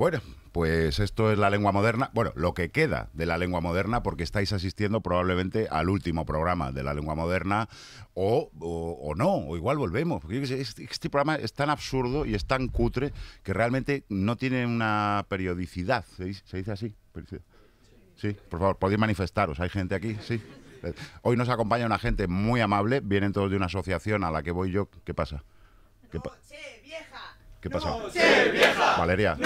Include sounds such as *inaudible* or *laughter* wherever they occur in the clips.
Bueno, pues esto es la lengua moderna. Bueno, lo que queda de la lengua moderna, porque estáis asistiendo probablemente al último programa de la lengua moderna, o, o- o no, o igual volvemos. Este, programa es tan absurdo y es tan cutre que realmente no tiene una periodicidad. ¿Se dice, así? Sí, por favor, podéis manifestaros. ¿Hay gente aquí? Sí. Hoy nos acompaña una gente muy amable. Vienen todos de una asociación a la que voy yo. ¿Qué pasa? ¿Qué, ¿Qué pasa? Valeria.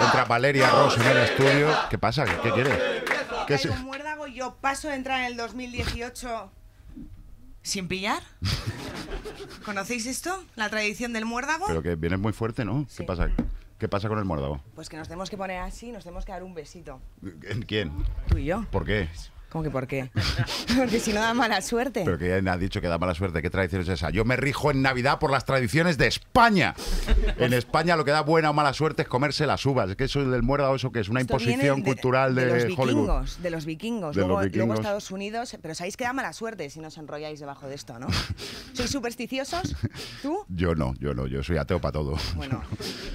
Entra Valeria Ross en el estudio. ¿Qué pasa? ¿Qué, qué quiere? ¿Qué un muérdago y yo paso de entrar en el 2018 sin pillar. ¿Conocéis esto? ¿La tradición del muérdago? Pero que vienes muy fuerte, ¿no? ¿Qué pasa? ¿Qué pasa con el muérdago? Pues que nos tenemos que poner así, nos tenemos que dar un besito. ¿En quién? Tú y yo. ¿Por qué? ¿Cómo que por qué? *laughs* Porque si no da mala suerte. Pero que ya ha dicho que da mala suerte. ¿Qué tradición es esa? Yo me rijo en Navidad por las tradiciones de España. En España lo que da buena o mala suerte es comerse las uvas. Es que eso del muérdago, ¿eso que es? Una Esto imposición de- cultural de, los Hollywood. vikingos, de los vikingos. De los luego, vikingos. luego Estados Unidos, pero sabéis que da mala suerte si no os enrolláis debajo de esto, ¿no? *laughs* ¿Sois supersticiosos? ¿Tú? Yo no, yo no, yo soy ateo para todo. Bueno,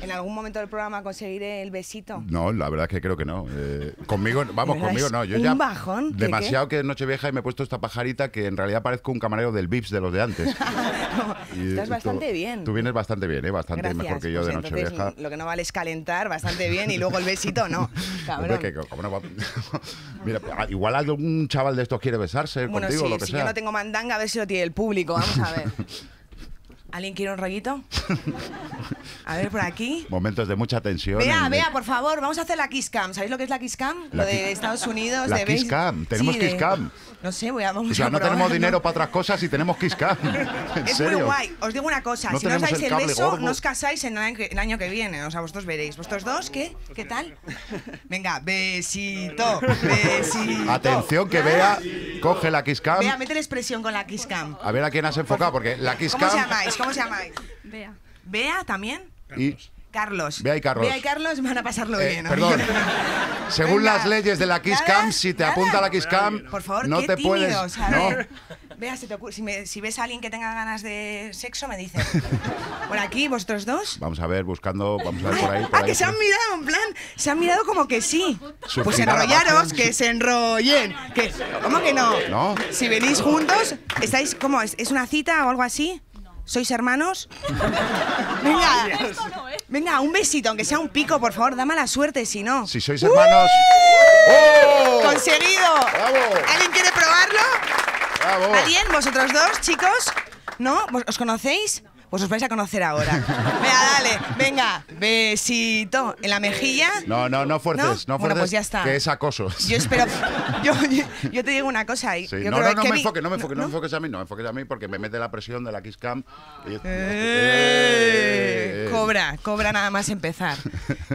en algún momento del programa conseguiré el besito. No, la verdad es que creo que no. Eh, conmigo, vamos, ¿De conmigo no. Yo un ya bajón? ¿Qué, demasiado que es Nochevieja y me he puesto esta pajarita que en realidad parezco un camarero del Vips de los de antes. *laughs* Estás tú- bastante bien. Tú vienes bastante bien, ¿eh? Bastante Gracias. mejor que yo Pues de entonces, Nochevieja. Lo que no vale es calentar bastante bien y luego el besito no. *laughs* Cabrón. Que, *laughs* Mira, ah, igual algún chaval de estos quiere besarse bueno, contigo, sí, lo que si sea. yo no tengo mandanga, a ver si lo tiene el público. Vamos a ver. ¿Alguien quiere un rollito? *laughs* A ver, por aquí. Momentos de mucha tensión. Vea, vea, por favor, vamos a hacer la Kiss Cam. ¿Sabéis lo que es la Kiss Cam? La lo de Estados Unidos. La de Kiss Cam, tenemos Sí, Kiss de- Cam. No sé, voy a, vamos O sea, a no tenemos probarlo. dinero para otras cosas y tenemos Kiss Cam. *laughs* ¿En Es serio? muy guay. Os digo una cosa, No si no os dais el el, beso, gordo. no os casáis en el año, que, viene. O sea, vosotros veréis. ¿Vosotros dos qué? ¿Qué tal? Venga, besito, besito. Atención que vea, coge la Kiss Cam. Vea, mete la expresión con la Kiss Cam. A ver a quién has enfocado, porque la Kiss ¿Cómo Cam... se llamáis? ¿Cómo se llamáis? Vea. ¿Bea también? Y, Carlos. Bea y Carlos. Bea y Carlos van a pasarlo eh, bien. ¿no? perdón, *laughs* según Venga. las leyes de la Kiss Nada, Cam, si te nada. apunta la Kiss Cam, Por favor, no qué te puedes... a no. *laughs* ver. Vea, si, te ocurre- si, me- si ves a alguien que tenga ganas de sexo, me dices. *laughs* Por aquí, vosotros dos. Vamos a ver, buscando, vamos a ver por ahí. Por ah, ahí. que se han mirado, en plan, se han mirado como que sí. Pues enrollaros, que se enrollen. Que, ¿Cómo que no? No. Si venís juntos, ¿estáis, cómo es? ¿Es una cita o algo así? ¿Sois hermanos? *laughs* Venga, venga, un besito, aunque sea un pico, por favor, da mala suerte si no. Si sois hermanos... ¡Oh! ¡Conseguido! ¡Bravo! ¿Alguien quiere probarlo? ¡Bravo! ¿Alguien? ¿Vosotros dos, chicos? ¿No? ¿Vos- ¿Os conocéis? Pues os vais a conocer ahora. *laughs* Venga, dale, venga, besito en la mejilla. No, no, no fuerces, ¿No? no, Bueno, fuerces, pues ya está. que es acoso. Yo espero. *laughs* Yo, yo, yo te digo una cosa. y Sí, no, no, no que me enfoques, no me enfoques, no, me enfoques a mí, no me enfoques a mí porque me mete la presión de la Kiss Cam. y- Eh, Eh, Cobra, cobra nada más empezar.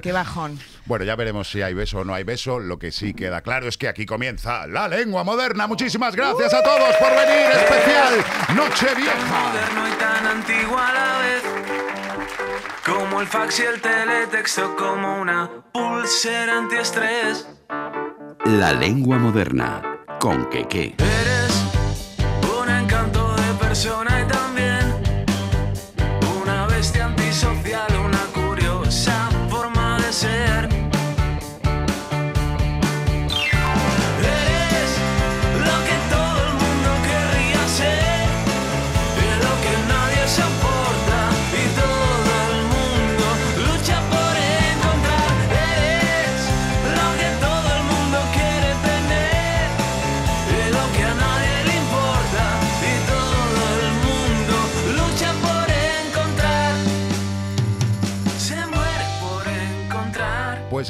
Qué bajón. Bueno, ya veremos si hay beso o no hay beso. Lo que sí queda claro es que aquí comienza la lengua moderna. Muchísimas gracias a todos por venir. Especial Nochevieja. moderno y tan antiguo a la vez. Como el fax y el teletexto, como una pulsera antiestrés. La lengua moderna con Keke. Eres un encanto de persona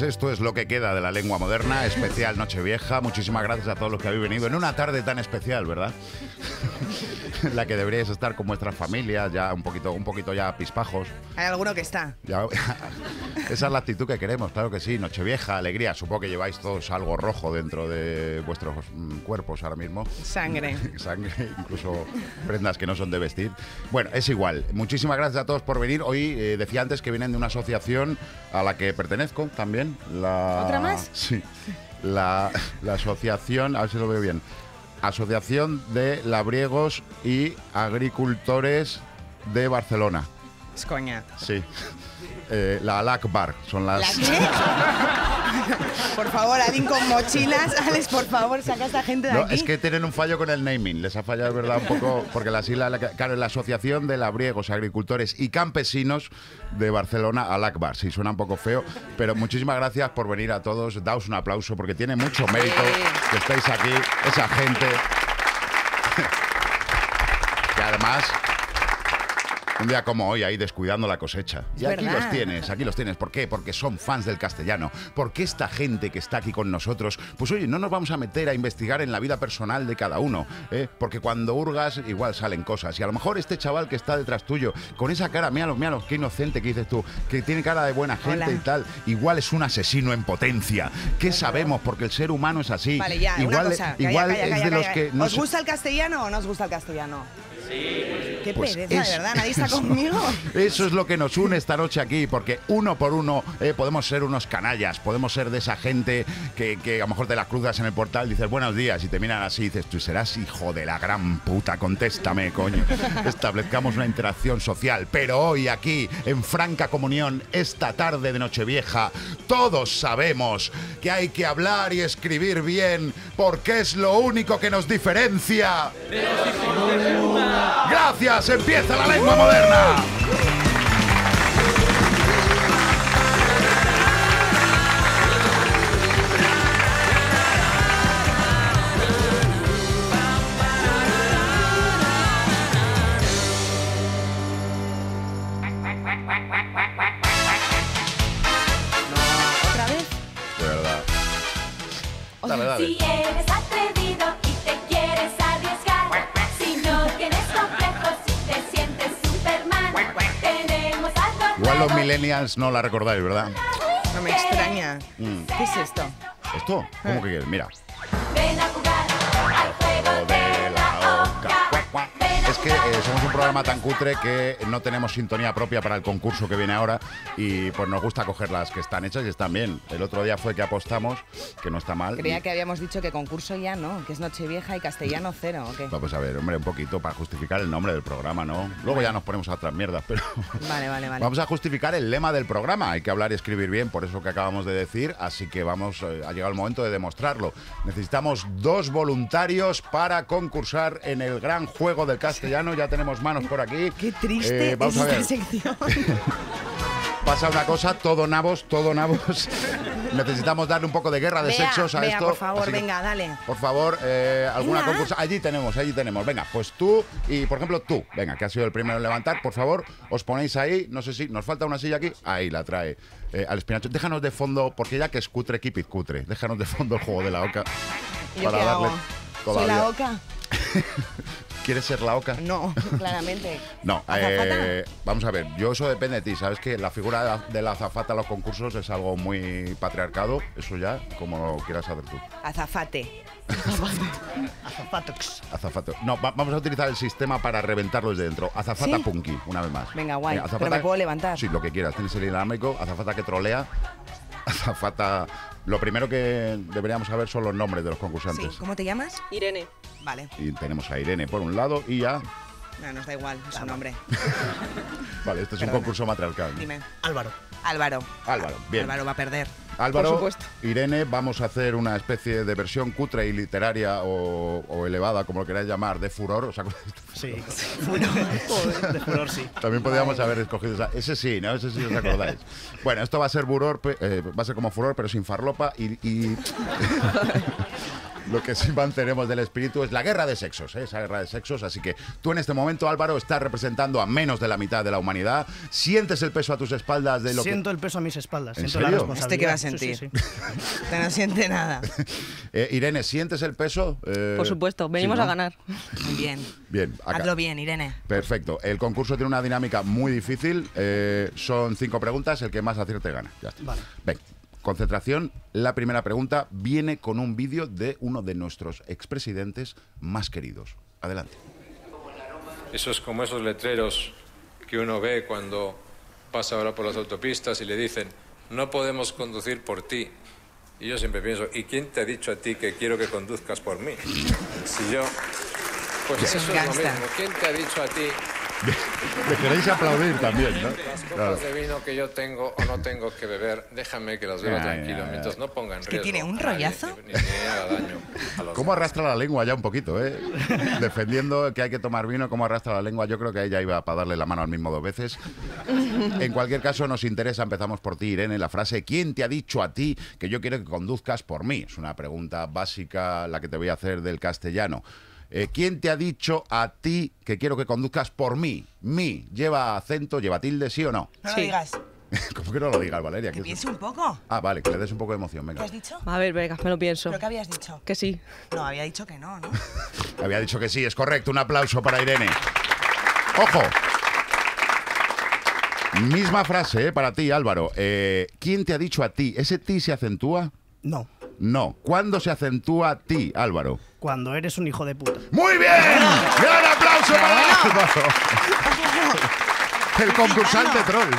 Pues esto es lo que queda de la lengua moderna, especial Nochevieja. Muchísimas gracias a todos los que habéis venido en una tarde tan especial, ¿verdad? En *laughs* la que deberíais estar con vuestras familias, ya un poquito, un poquito ya pispajos. Hay alguno que está. Ya- *laughs* esa es la actitud que queremos, claro que sí. Nochevieja, alegría. Supongo que lleváis todos algo rojo dentro de vuestros mm, cuerpos ahora mismo. Sangre. *laughs* Sangre, incluso prendas que no son de vestir. Bueno, es igual. Muchísimas gracias a todos por venir. Hoy eh, decía antes que vienen de una asociación a la que pertenezco también. La, ¿Otra más? Sí. La, la asociación, a ver si lo veo bien. Asociación de Labriegos y Agricultores de Barcelona. Es coña. Sí. *laughs* eh, la Alak Bar. Son las. ¿La qué? *laughs* *laughs* por favor, alguien con mochilas. Alex, por favor, saca a esta gente de No, aquí. es que tienen un fallo con el naming. Les ha fallado, verdad, un poco. Porque la sigla, claro, la Asociación de Labriegos, Agricultores y Campesinos de Barcelona, Alakbar. Sí, suena un poco feo, pero muchísimas gracias por venir a todos. Daos un aplauso porque tiene mucho mérito que estéis aquí, esa gente. *laughs* que además. Un día como hoy, ahí descuidando la cosecha. Es y aquí verdad. los tienes, aquí los tienes. ¿Por qué? Porque son fans del castellano. Porque esta gente que está aquí con nosotros, pues oye, no nos vamos a meter a investigar en la vida personal de cada uno. ¿eh? Porque cuando hurgas, igual salen cosas. Y a lo mejor este chaval que está detrás tuyo, con esa cara, míralo, míralo, qué inocente que dices tú, que tiene cara de buena gente Hola. y tal, igual es un asesino en potencia. ¿Qué sabemos? Porque el ser humano es así. Vale, ya, igual una cosa. Calla, igual calla, es de los que. no ¿Os gusta el castellano o no os gusta el castellano? Qué Pues pereza, es- de verdad. Nadie está conmigo. Eso es lo que nos une esta noche aquí, porque uno por uno eh, podemos ser unos canallas, podemos ser de esa gente que, que a lo mejor te la cruzas en el portal, dices buenos días y te miran así y dices, tú serás hijo de la gran puta, contéstame, coño. *laughs* Establezcamos una interacción social. Pero hoy aquí, en franca comunión, esta tarde de Nochevieja, todos sabemos que hay que hablar y escribir bien, porque es lo único que nos diferencia. Gracias, empieza la lengua moderna. ¿Otra vez? De verdad. Dale, dale. Los millennials no la recordáis, ¿verdad? No me extraña. Mm. ¿Qué es esto? ¿Esto? ¿Cómo que quieres? Mira. Que eh, somos un programa tan cutre que no tenemos sintonía propia para el concurso que viene ahora y pues nos gusta coger las que están hechas y están bien. El otro día fue que apostamos, que no está mal. Creía y- que habíamos dicho que concurso ya no, que es Nochevieja y castellano cero, ¿o qué? Vamos a ver, hombre, un poquito para justificar el nombre del programa, ¿no? Luego ya nos ponemos a otras mierdas, pero... *laughs* Vale, vale, vale. Vamos a justificar el lema del programa. Hay que hablar y escribir bien, por eso que acabamos de decir. Así que vamos, eh, ha llegado el momento de demostrarlo. Necesitamos dos voluntarios para concursar en el gran juego del castellano. Ya tenemos manos por aquí. Qué triste Eh, vamos es a ver. esta sección. *laughs* Pasa una cosa, todo nabos, todo nabos. *laughs* Necesitamos darle un poco de guerra de Bea, sexos a Bea, esto. por favor, que, venga, dale. Por favor, eh, alguna concursa. Allí tenemos, allí tenemos. Venga, pues tú y, por ejemplo, tú. Venga, que has sido el primero en levantar. Por favor, os ponéis ahí. No sé si nos falta una silla aquí. Ahí la trae eh, al espinacho. Déjanos de fondo, porque ya que es cutre, keep it cutre. Déjanos de fondo el juego de la oca. *laughs* ¿Y yo qué hago? ¿Soy la oca? ¿Quieres ser la oca? No, *laughs* claramente. No, ¿Azafata? eh, vamos a ver, yo eso depende de ti, sabes que la figura de la- de la azafata en los concursos es algo muy patriarcado, eso ya, como lo quieras hacer tú. Azafate. *laughs* Azafato. No, va- vamos a utilizar el sistema para reventarlo desde dentro. Azafata ¿Sí? punky, una vez más. Venga, guay. azafata- Pero me puedo levantar. Sí, lo que quieras. Tienes el inalámbrico, azafata que trolea, *laughs* azafata... Lo primero que deberíamos saber son los nombres de los Sí, concursantes. ¿cómo te llamas? Irene. Vale. Y tenemos a Irene por un lado y ya... No, nos da igual, es un nombre. *laughs* Vale, este es un concurso matriarcal. Dime. Álvaro. Álvaro. Álvaro, bien. Álvaro va a perder. Álvaro. Irene, vamos a hacer una especie de versión cutre y literaria o, o elevada, como lo queráis llamar, de furor. ¿Os acordáis? Sí. *laughs* De furor, sí. También podríamos haber escogido esa. Ese sí, ¿no? Ese sí os acordáis. *laughs* Bueno, esto va a ser furor, pe- eh, va a ser como furor, pero sin farlopa y. y- *laughs* Lo que sí mantenemos del espíritu es la guerra de sexos, ¿eh? esa guerra de sexos. Así que tú en este momento, Álvaro, estás representando a menos de la mitad de la humanidad. Sientes el peso a tus espaldas de lo Siento el peso a mis espaldas. ¿En siento la serio? responsabilidad. ¿Este qué va a Sí, sí, sentir? sí. Usted no siente nada. que. *laughs* Eh, Irene, ¿sientes el peso? Eh, Por supuesto, sí, venimos ¿no? a ganar. Bien. Bien, acá- Hazlo bien, Irene. Perfecto. El concurso tiene una dinámica muy difícil. eh, son cinco preguntas. El que más acierte gana. Ya está. Vale. Ven, concentración. La primera pregunta viene con un vídeo de uno de nuestros expresidentes más queridos. Adelante. Eso es como esos letreros que uno ve cuando pasa ahora por las autopistas y le dicen, no podemos conducir por ti. Y yo siempre pienso, ¿y quién te ha dicho a ti que quiero que conduzcas por mí? Si yo... Pues Es eso es lo mismo. ¿Quién te ha dicho a ti Me queréis aplaudir también, ¿no? Las copas Claro. de vino que yo tengo o no tengo que beber, déjame que las beba tranquilo, ya. mientras no ponga en que riesgo tiene un nadie, rollazo. Ni, ni haga daño a los ¿Cómo demás. arrastra la lengua ya un poquito, eh? Defendiendo que hay que tomar vino, cómo arrastra la lengua. Yo creo que ella iba para darle la mano al mismo dos veces. En cualquier caso, nos interesa, empezamos por ti, Irene, la frase ¿Quién te ha dicho a ti que yo quiero que conduzcas por mí? Es una pregunta básica la que te voy a hacer del castellano. Eh, ¿Quién te ha dicho a ti que quiero que conduzcas por mí? Mí, ¿lleva acento, lleva tilde, sí o no? No lo Sí. digas. *laughs* ¿Cómo que no lo digas, Valeria? Que ¿Qué- piense un poco. Ah, vale, que le des un poco de emoción, ¿Qué venga. has dicho? A ver, venga, me lo pienso. ¿Pero qué habías dicho? Que sí. No, había dicho que no, ¿no? *laughs* Había dicho que sí, es correcto. Un aplauso para Irene. Ojo. Misma frase ¿eh? para ti, Álvaro. Eh, ¿Quién te ha dicho a ti? ¿Ese ti se acentúa? No. No. ¿Cuándo se acentúa a ti, Álvaro? Cuando eres un hijo de puta. ¡Muy bien! ¡Gran aplauso para Álvaro! *laughs* El concursante troll.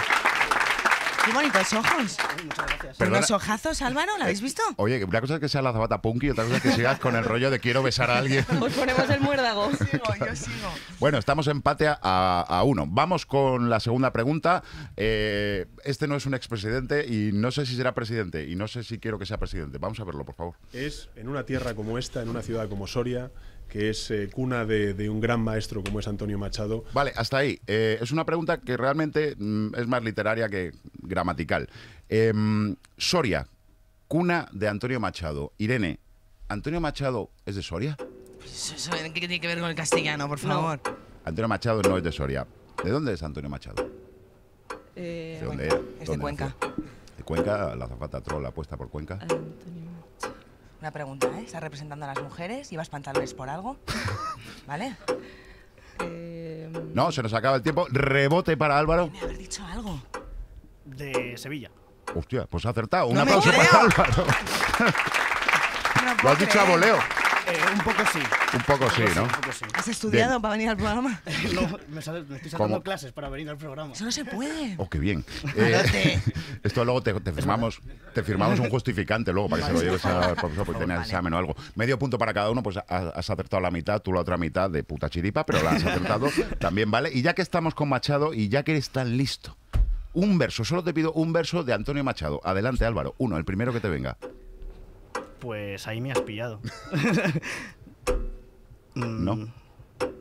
Qué bonitos ojos. Muchas gracias. Perdona. Unos ojazos, Álvaro, ¿lo habéis visto? Oye, que una cosa es que sea la zapata punky y otra cosa es que sigas con el rollo de quiero besar a alguien. *laughs* Os ponemos el muérdago. Sigo, yo sigo. Bueno, estamos empate a, a uno. Vamos con la segunda pregunta. Eh, este no es un expresidente y no sé si será presidente y no sé si quiero que sea presidente. Vamos a verlo, por favor. es en una tierra como esta, en una ciudad como Soria, que es eh, cuna de, de un gran maestro como es Antonio Machado. Vale, hasta ahí. Eh, es una pregunta que realmente mm, es más literaria que gramatical. Em, Soria, cuna de Antonio Machado. Irene, ¿Antonio Machado es de Soria? Eso, eso, ¿Qué tiene que ver con el castellano, por favor? Antonio Machado no es de Soria. ¿De dónde es Antonio Machado? Eh, ¿De dónde Cuenca. era? Es de ¿Dónde Cuenca. nació? ¿De Cuenca? La zapata troll apuesta por Cuenca. Antonio. Una pregunta, ¿eh? ¿Estás representando a las mujeres? ¿Llevas pantalones por algo? *laughs* ¿Vale? Eh, No, se nos acaba el tiempo. Rebote para Álvaro. Me haber dicho algo. De Sevilla. Hostia, pues ha acertado. Un No me aplauso para. Álvaro. *laughs* No Lo has dicho a voleo. Eh, un poco sí. Un poco sí, ¿no? Un poco sí. ¿Has estudiado para venir al programa? *laughs* No, me, sale- me estoy ¿Cómo? sacando clases para venir al programa. Eso no se puede. Oh, qué bien. Malote. *laughs* esto luego te, te firmamos te firmamos un justificante luego para que se lo lleves al profesor porque tenías Vale. examen o algo. Medio punto para cada uno, pues ha- has acertado la mitad, tú la otra mitad de puta chiripa, pero la has acertado *laughs* también, ¿vale? Y ya que estamos con Machado y ya que eres tan listo, un verso, solo te pido un verso de Antonio Machado. Adelante, Álvaro. Uno, el primero que te venga. Pues ahí me has pillado. *laughs* Mm, ¿No?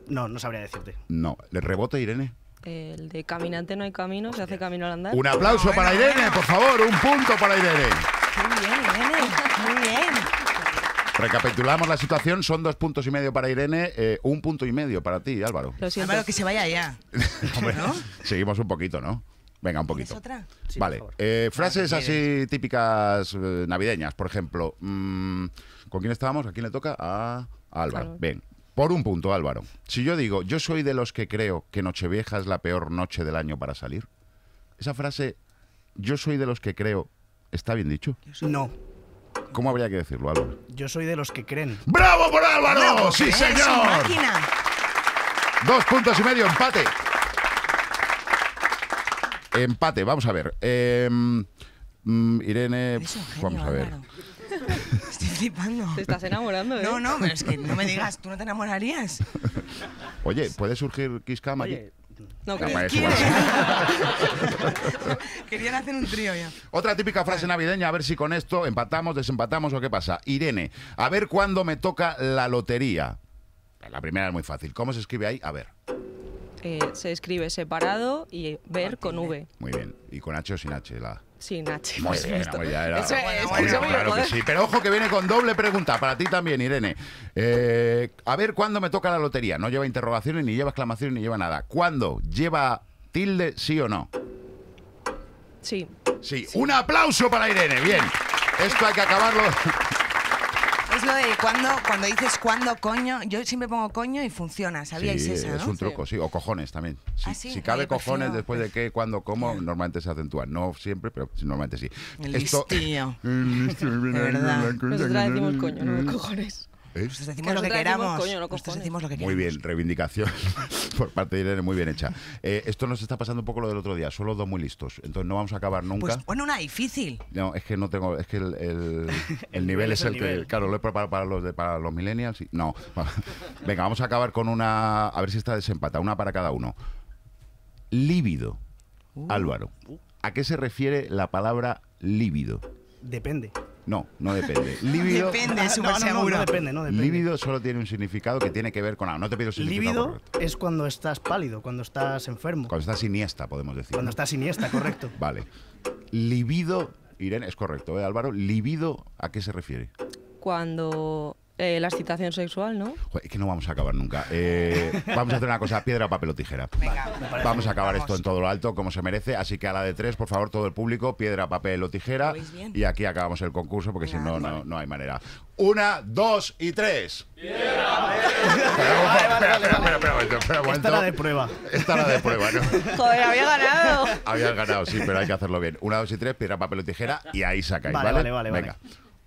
No, no sabría decirte. No. ¿Le rebote, Irene? el de caminante no hay camino, se hace camino al andar. Un aplauso para. Irene, por favor, un punto para Irene. Muy bien, Irene. Muy bien. Recapitulamos la situación, son dos puntos y medio para Irene, eh, un punto y medio para ti, Álvaro. Lo siento. Álvaro, que se vaya ya. *laughs* Hombre, ¿No? Seguimos un poquito, ¿no? Venga, un ¿Tienes poquito. otra? Sí, vale, por favor. eh, frases así típicas eh, navideñas, por ejemplo. mm, ¿Con quién estábamos? ¿A quién le toca? A Álvaro. Álvaro. Bien, por un punto, Álvaro. Si yo digo, yo soy de los que creo que Nochevieja es la peor noche del año para salir, esa frase, yo soy de los que creo, ¿está bien dicho? No, ¿Cómo habría que decirlo, Álvaro? yo soy de los que creen. ¡Bravo por Álvaro! Bravo, ¡Sí, eres un señor! máquina. Dos puntos y medio, empate. Empate, vamos a ver. Em, mm, Irene, vamos a ver. *laughs* Estoy flipando. Te estás enamorando, ¿eh? No, no, pero es que no me digas, ¿tú no te enamorarías? *laughs* Oye, ¿puede surgir Kiss Cam aquí? No, No. *laughs* Querían hacer un trío ya. Otra típica frase navideña, a ver si con esto empatamos, desempatamos o qué pasa. Irene, a ver cuándo me toca la lotería. La primera es muy fácil. ¿Cómo se escribe ahí? A ver. Eh, se escribe separado y ver con V. Muy bien. ¿Y con H o sin H? La... Sin H. Muy por bien, ya era- Eso es, Bueno, que bueno, eso me lo claro que sí. Pero ojo que viene con doble pregunta para ti también, Irene. Eh, a ver cuándo me toca la lotería. No lleva interrogaciones, ni lleva exclamaciones, ni lleva nada. ¿Cuándo? ¿Lleva tilde, sí o no? Sí. Sí. Un aplauso para Irene. Bien. Esto hay que acabarlo. Es lo de cuando, cuando dices cuándo, coño. Yo siempre pongo coño y funciona. ¿Sabíais Sí, esa, no? es un truco, sí. O cojones también. Sí, Ah, sí, Si cabe oye, cojones después de qué, cuándo, cómo, normalmente se acentúa. No siempre, pero normalmente sí. El listillo. *laughs* de verdad. Nosotros decimos coño, no cojones. ¿Eh? Nosotros decimos lo que queramos. coño, no Nosotros cojones. decimos lo que Muy bien, reivindicación *laughs* por parte de Irene, muy bien hecha. Eh, esto nos está pasando un poco lo del otro día, solo dos muy listos, entonces no vamos a acabar nunca. Pues pon una difícil. no, es que no tengo, es que el, el- *laughs* el nivel es el el que, nivel. claro, lo he preparado para los de, para los millennials. y- no, *laughs* venga, vamos a acabar con una, a ver si está desempatada, una para cada uno. lívido. Álvaro, ¿a qué se refiere la palabra lívido? Depende. No, no depende. *laughs* Lívido, Depende, No, súper no, no, seguro. no depende, no depende. lívido solo tiene un significado que tiene que ver con algo. No te pido el significado Lívido correcto. es cuando estás pálido, cuando estás enfermo, Cuando estás siniestra, podemos decir. cuando estás siniestra, correcto. *laughs* Vale. Libido, Irene, es correcto, ¿eh, Álvaro? Libido, ¿a qué se refiere? Cuando eh, la excitación sexual, ¿no? Joder, es que no vamos a acabar nunca. Eh, *laughs* vamos a hacer una cosa, piedra, papel o tijera. Vamos a acabar esto en todo lo alto, como se merece. Así que a la de tres, por favor, todo el público, piedra, papel o tijera. Y aquí acabamos el concurso, porque si no, no, no hay manera. Una, dos y tres. Piedra, Espera, espera, espera, espera, espera, un momento, espera un Esta era de prueba. Esta era de prueba, ¿no? *laughs* Joder, había ganado. Habías ganado, sí, pero hay que hacerlo bien. Una, dos y tres, piedra, papel o tijera y ahí sacáis, ¿vale? Vale, vale, vale, Venga.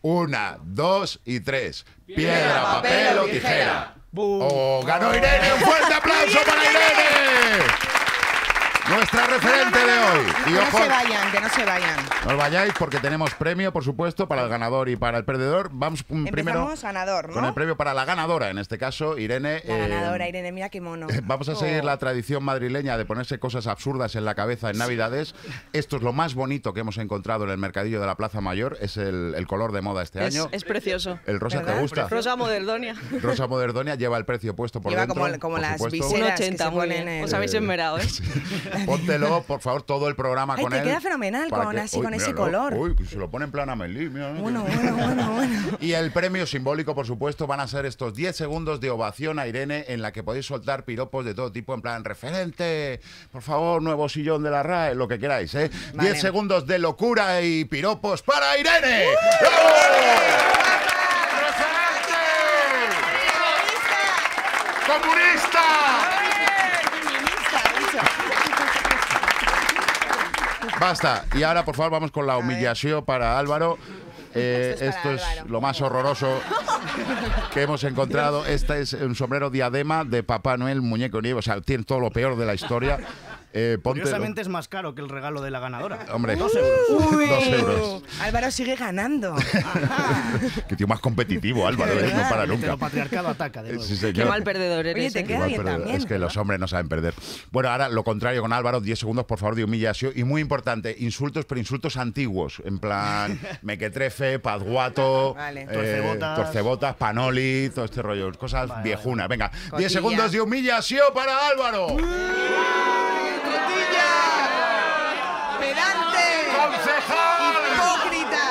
Una, dos y tres. Piedra, papel o tijera. ¡Oh, ganó Irene! ¡Un fuerte aplauso para Irene! Nuestra referente de hoy. Y Que no se vayan, que no se vayan. no os vayáis porque tenemos premio, por supuesto, para el ganador y para el perdedor. Vamos mm, primero Empezamos ganador, ¿no? con el premio para la ganadora, en este caso, Irene. La eh, ganadora, Irene, mira qué mono. *laughs* Vamos a seguir Oh. la tradición madrileña de ponerse cosas absurdas en la cabeza en Navidades. Esto es lo más bonito que hemos encontrado en el mercadillo de la Plaza Mayor. Es el, el color de moda este Es, año. es precioso. ¿El rosa te gusta? Rosa Moderdonia. Rosa Moderdonia lleva el precio puesto por Lleva dentro. como- como por las supuesto. viseras. Un que se 80, muy ponen en- Os habéis enmerado, ¿eh? *laughs* *laughs* Póntelo, por favor, todo el programa Ay, con te él. queda fenomenal con así, con ese color. Uy, que se lo pone en plan mira, mira. Bueno, bueno, bueno, bueno. *laughs* Y el premio simbólico, por supuesto, van a ser estos 10 segundos de ovación a Irene en la que podéis soltar piropos de todo tipo, en plan referente, por favor, nuevo sillón de la RAE, lo que queráis, ¿eh? 10 Vale. segundos de locura y piropos para Irene. ¡Bravo! ¡Referente! ¡Comunista! Basta. Y ahora, por favor, vamos con la humillación para Álvaro. Eh, Esto es esto para es lo más horroroso que hemos encontrado. Este es un sombrero diadema de Papá Noel, muñeco nieve. O sea, tiene todo lo peor de la historia. Eh, ponte- Curiosamente es más caro que el regalo de la ganadora. Hombre, Dos euros. Uy, Dos euros. Álvaro sigue ganando. *laughs* que tío más competitivo, Álvaro. ¿eh? No para El nunca. patriarcado ataca de Eh, sí. Qué mal perdedor eres. Oye, te ¿eh? queda bien también. es que los hombres no saben perder. Bueno, ahora lo contrario con Álvaro, 10 segundos, por favor, de humillación. Y muy importante, insultos, pero insultos antiguos. En plan, *laughs* mequetrefe, pazguato, Vale. eh, Torcebotas. torcebotas, panoli, todo este rollo. Cosas Vale, viejunas. Venga, 10 Cotilla. segundos de humillación para Álvaro. ¡Pedante! ¡Concejal! ¡Hipócrita!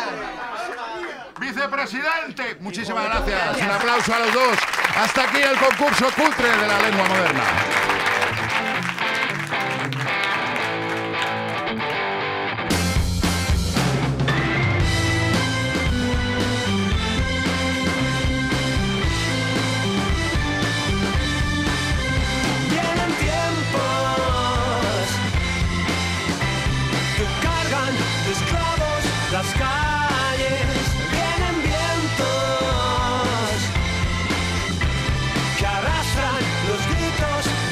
¡Vicepresidente! Muchísimas gracias. Un aplauso a los dos. Hasta aquí el concurso cutre de la lengua moderna.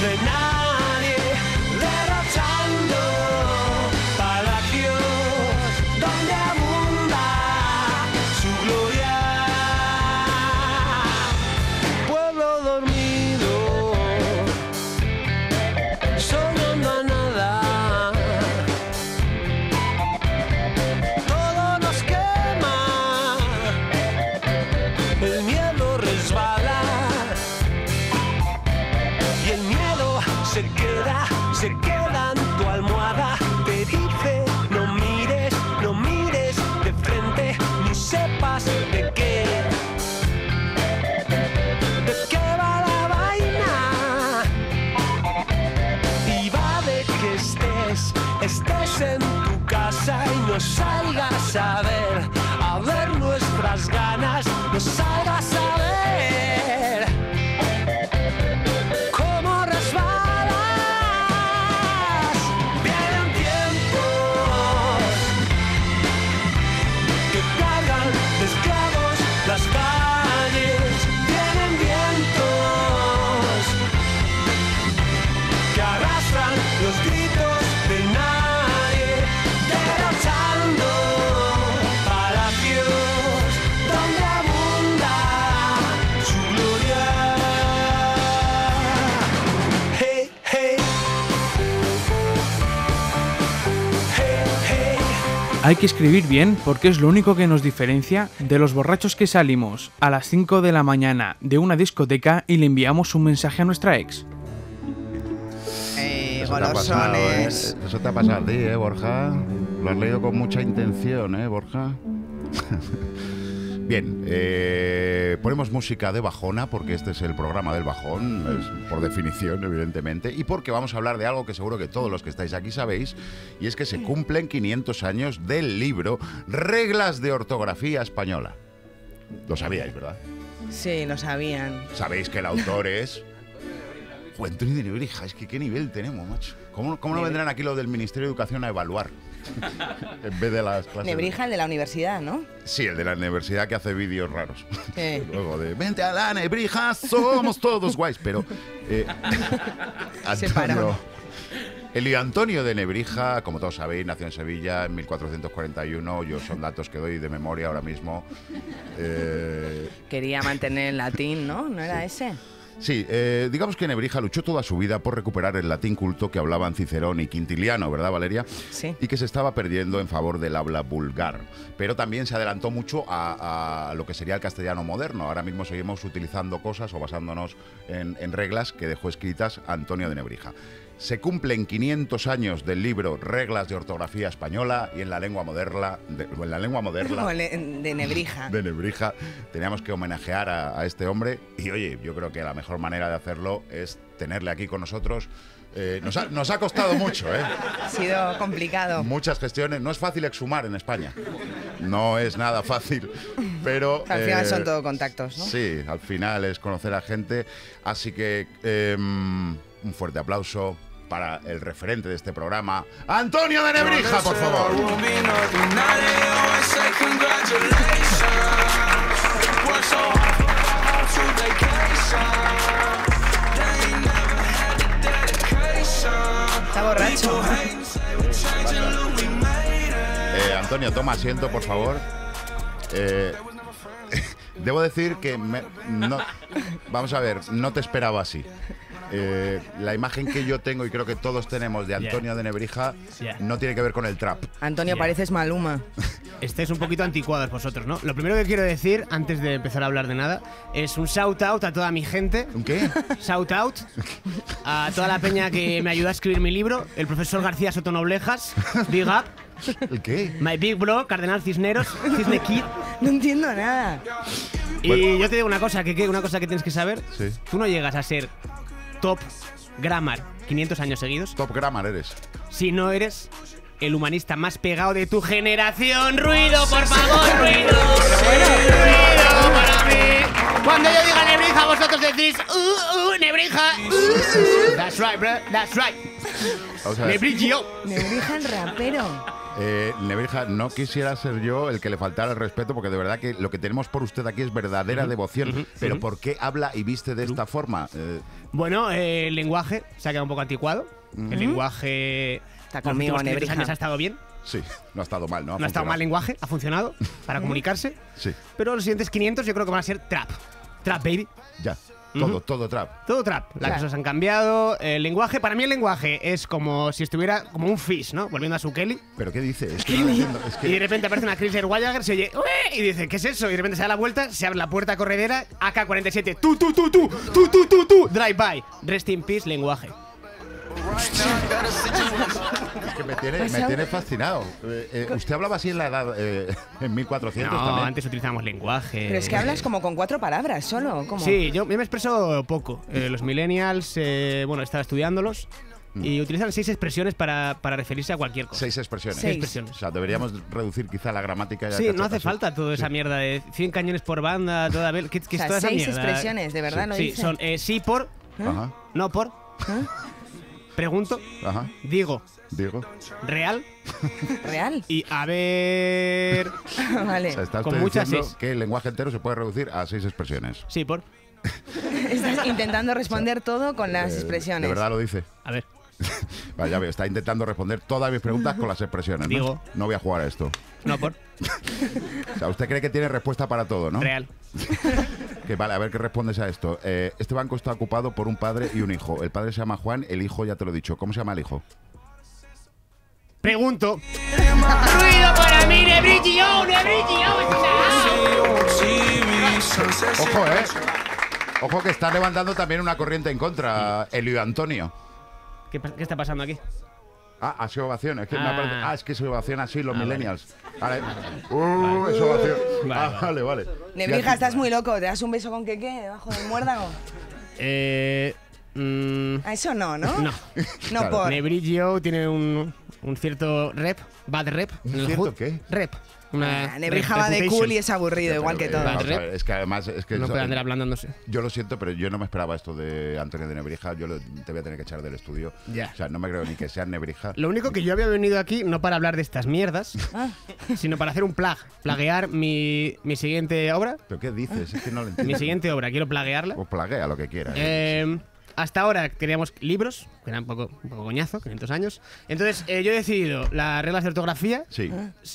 Gritos de salgas Hay que escribir bien porque es lo único que nos diferencia de los borrachos que salimos a las 5 de la mañana de una discoteca y le enviamos un mensaje a nuestra ex. Eh, Eso te ha pasado, ¿eh? Eso te ha pasado a ti, ¿eh, Borja? Lo has leído con mucha intención, ¿eh, Borja? *laughs* Bien, eh, ponemos música de bajona porque este es el programa del bajón, es por definición, evidentemente, y porque vamos a hablar de algo que seguro que todos los que estáis aquí sabéis, y es que se cumplen 500 años del libro Reglas de Ortografía Española. Lo sabíais, ¿verdad? Sí, lo sabían. Sabéis que el autor es. Joder, Antonio de Nebrija, es que qué nivel tenemos, macho. ¿Cómo, cómo no vendrán aquí los del Ministerio de Educación a evaluar? *laughs* en vez de las clases. Nebrija, el de la universidad, ¿no? Sí, el de la universidad que hace vídeos raros. *laughs* Luego de, vente a la Nebrija, somos todos guays. Pero. Eh, *laughs* Antonio. Elio Antonio de Nebrija, como todos sabéis, nació en Sevilla en 1441. Yo son datos que doy de memoria ahora mismo. Eh, Quería mantener el latín, ¿no? ¿No era ese? Sí, eh, digamos que Nebrija luchó toda su vida por recuperar el latín culto que hablaban Cicerón y Quintiliano, ¿verdad, Valeria? Sí. Y que se estaba perdiendo en favor del habla vulgar. Pero también se adelantó mucho a, a lo que sería el castellano moderno. Ahora mismo seguimos utilizando cosas o basándonos en, en reglas que dejó escritas Antonio de Nebrija. Se cumplen 500 años del libro Reglas de Ortografía Española y en la lengua moderna, de- en la lengua moderna *laughs* De Nebrija. de Nebrija, teníamos que homenajear a, a este hombre y oye, yo creo que la mejor manera de hacerlo es tenerle aquí con nosotros. Eh, nos, ha, nos ha costado mucho, ¿eh? Ha sido complicado. Muchas gestiones. No es fácil exhumar en España. No es nada fácil, pero... Al final eh, son todo contactos, ¿no? Sí, al final es conocer a gente. Así que eh, un fuerte aplauso para el referente de este programa, Antonio de Nebrija, por favor. Está borracho. Eh, Antonio, toma asiento, por favor. Eh, *laughs* debo decir que me- no, vamos a ver, no te esperaba así. Eh, la imagen que yo tengo y creo que todos tenemos de Antonio de Nebrija Yeah. no tiene que ver con el trap. Antonio, Yeah. pareces Maluma. Estáis un poquito anticuados vosotros, ¿no? Lo primero que quiero decir, antes de empezar a hablar de nada, es un shout out a toda mi gente. ¿Un qué? Shout out a toda la peña que me ayudó a escribir mi libro, el profesor García Sotonoblejas, Big Up, ¿El qué? My Big Bro, Cardenal Cisneros, Cisne Kid. No entiendo nada. Y yo te digo una cosa, que, que una cosa que tienes que saber. Sí. Tú no llegas a ser top grammar 500 años seguidos Top Grammar eres. si no eres el humanista más pegado de tu generación. Ruido, por favor, ruido. Ruido para mí. Cuando yo diga Nebrija, vosotros decís, uh, uh, Nebrija. uh, *laughs* uh. That's right, bro. That's right. Nebrigio. Nebrija el rapero. Eh, Nebrija, no quisiera ser yo el que le faltara el respeto, porque de verdad que lo que tenemos por usted aquí es verdadera devoción. Pero ¿por qué habla y viste de esta forma? Eh, Bueno, eh, el lenguaje se ha quedado un poco anticuado. El lenguaje. Está conmigo, últimos 500 Nebrija. años ha estado bien. sí, no ha estado mal, ¿no? Ha No ha estado mal lenguaje, ha funcionado para comunicarse. Sí, Pero los siguientes 500 yo creo que van a ser trap. Trap, baby. ya. Todo, todo trap. Todo trap. Las Claro. cosas han cambiado. El lenguaje, para mí el lenguaje es como si estuviera como un fish, ¿no? Volviendo a su Kelly. ¿Pero qué dice? Es que no entiendo. Es Y de que, repente aparece una Chrysler Wallager, se oye y dice, ¿qué es eso? Y de repente se da la vuelta, se abre la puerta corredera, AK-47, tú, tú, tú, tú, tú, tú, tú, tú, drive by. Rest in peace, lenguaje. Es que me, tiene, me tiene fascinado. Eh, eh, ¿Usted hablaba así en la edad, eh, en 1400 No, también? antes utilizábamos lenguaje. Pero es que hablas como con cuatro palabras solo. ¿Cómo? Sí, yo, yo me expreso poco. Eh, los millennials, eh, bueno, estaba estudiándolos y utilizan seis expresiones para, para referirse a cualquier cosa. Seis expresiones. Seis. expresiones. O sea, deberíamos reducir quizá la gramática. y Sí, no hace falta toda esa mierda de 100 cañones por banda, toda ¿Qué, qué O sea, toda esa seis mierda? expresiones, ¿de verdad lo Sí, son eh, sí por, Ajá, no por, pregunto, ajá. digo, Digo. real *laughs* ¿Real? y a ver. *laughs* vale. O sea, está Con usted muchas diciendo es. que el lenguaje entero se puede reducir a seis expresiones. Sí, por. *laughs* Estás intentando responder todo con las Eh, expresiones. De verdad lo dice. A ver. *laughs* Vale, ya veo, está intentando responder todas mis preguntas con las expresiones. ¿no? Digo. No voy a jugar a esto. No por. *laughs* O sea, usted cree que tiene respuesta para todo, ¿no? Real. *laughs* Que vale, a ver qué respondes a esto. Eh, este banco está ocupado por un padre y un hijo. El padre se llama Juan, el hijo ya te lo he dicho. ¿Cómo se llama el hijo? pregunto. ¡Ruido para mí, Nebrigio! ¡Nebrigio! Ojo, ¿eh? Ojo que está levantando también una corriente en contra, Elio Antonio. ¿Qué, está pasando aquí? Ah, ha sido ovación. Es que me Ah. parece- ah, es que se ovación así los Ah, vale. millennials. Vale. Uh, es ovación. Vale, Ah, vale, vale. Nebrija, estás muy loco. ¿Te das un beso con Keke debajo del muérdago? Eh. mm, A eso no, ¿no? no. No Claro. por. Nebrigio tiene un, un cierto rep, bad rep. ¿Un cierto hood. qué? Rep. Una Ah, Nebrija va de cool y es aburrido, igual que todo. eh, vamos a Rep. ver, es que además es que No eso- puede andar ablandándose. yo lo siento, pero yo no me esperaba esto de Antonio de Nebrija. Yo lo- te voy a tener que echar del estudio. Ya. O sea, no me creo ni que sea Nebrija. Lo único que yo había venido aquí no para hablar de estas mierdas, *laughs* Ah. sino para hacer un plag. Plaguear mi, mi siguiente obra. ¿Pero qué dices? Es que no lo entiendo. Mi siguiente obra, quiero plaguearla. Pues plaguea lo que quieras. Eh, hasta ahora queríamos libros, que era un poco, un poco coñazo, 500 años. Entonces, eh, yo he decidido las reglas de ortografía Sí.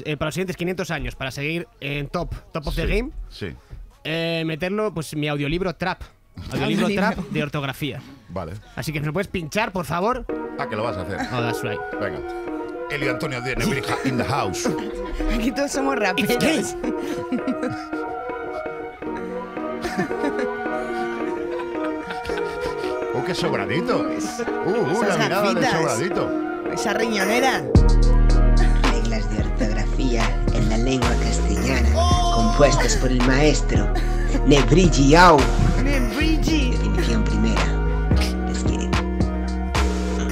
eh, para los siguientes 500 años, para seguir en top, top of the game, Sí. eh, meterlo, pues mi audiolibro trap. *laughs* Audiolibro trap de ortografía. Vale. Así que me lo puedes pinchar, por favor. Ah, que lo vas a hacer. Oh, that's right. Venga. Elio Antonio de Nebrija in the house. *laughs* Aquí todos somos raperos. *laughs* qué sobradito! ¡Uh, uh, la Esas mirada de gafitas. sobradito! Esa riñonera. Reglas de ortografía en la lengua castellana, compuestas por el maestro Nebrigi-Au. Nebrigi. Definición primera. Get it.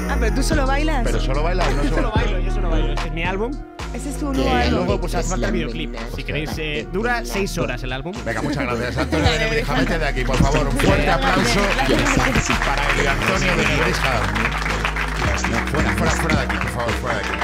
Ah, pero tú solo bailas. Pero solo baila o no solo bailo, Este es mi álbum. Ese es tu nuevo álbum. luego, pues hace falta el videoclip. Si queréis, eh, dura 6 horas el álbum. Venga, muchas gracias. Antonio de Nebrija, vete de aquí, por favor. Un fuerte aplauso para Elio Antonio de Nebrija. Fuera, fuera, fuera de aquí, por favor, fuera de aquí.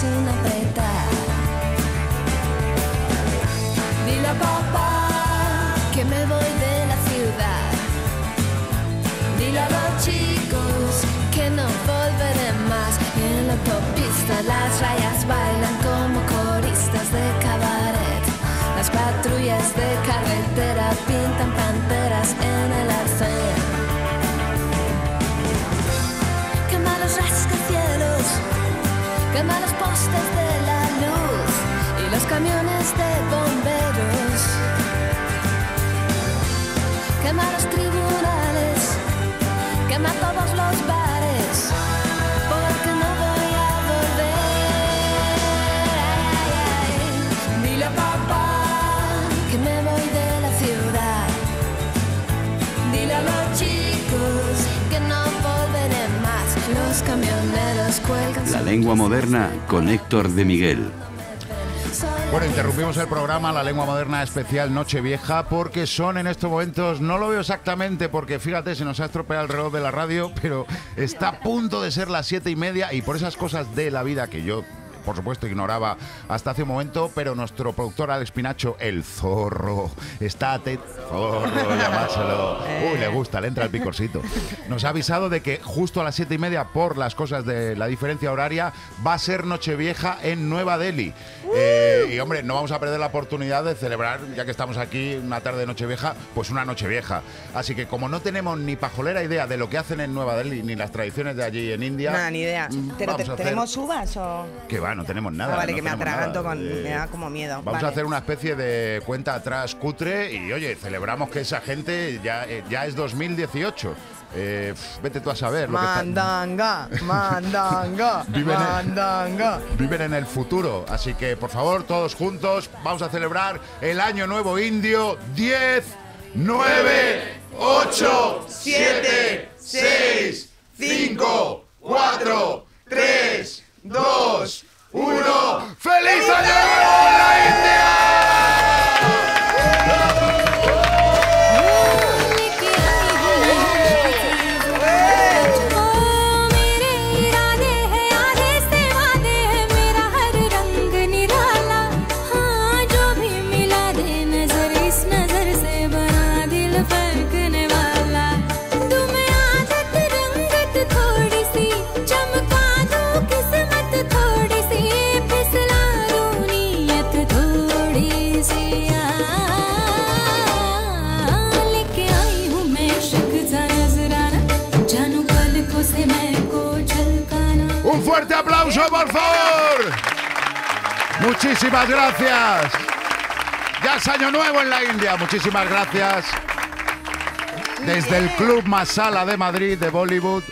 Sin apretar. Dile a papá que me voy de la ciudad. Dile a los chicos que no volveré más. En la autopista las rayas bailan como coristas de cabaret. Las patrullas de carretera pintan panteras en el arcén. Quema los rascacielos, quema los camiones de bomberos. Quema los tribunales, quema todos los bares, porque no voy a volver. Dile a papá que me voy de la ciudad. Dile a los chicos que no volveré más. Los camioneros cuelgan La lengua moderna con Héctor de Miguel. Bueno, interrumpimos el programa La Lengua Moderna Especial Nochevieja porque son en estos momentos, no lo veo exactamente porque fíjate, se nos ha estropeado el reloj de la radio, pero está a punto de ser las siete y media y por esas cosas de la vida que yo... Por supuesto, ignoraba hasta hace un momento, pero nuestro productor Alex Pinacho, el zorro, está atento. Zorro, *laughs* llamárselo. Uy, le gusta, le entra el picorcito. Nos ha avisado de que justo a las siete y media, por las cosas de la diferencia horaria, va a ser Nochevieja en Nueva Delhi. Eh, y hombre, no vamos a perder la oportunidad de celebrar, ya que estamos aquí una tarde de Nochevieja, pues una Nochevieja. Así que como no tenemos ni pajolera idea de lo que hacen en Nueva Delhi, ni las tradiciones de allí en India. Nada, ni idea. mm, Pero vamos te- a hacer- ¿tenemos uvas o...? Que va, no tenemos nada. Ah, vale, no que me atraganto con... Eh, Me da como miedo. Vamos Vale. a hacer una especie de cuenta atrás cutre y oye, celebramos que esa gente ya, eh, ya es 2018. Eh, vete tú a saber. Lo que está- Mandanga, mandanga, *laughs* Viven en- mandanga. viven en el futuro. Así que, por favor, todos juntos, vamos a celebrar el Año Nuevo Indio 10, 9, 8, 7, 6, 5, 4, 3, 2, 1. ¡Feliz Año Nuevo, la India! Muchísimas gracias. Ya es año nuevo en la India. Muchísimas gracias. Desde el Club Masala de Madrid de Bollywood.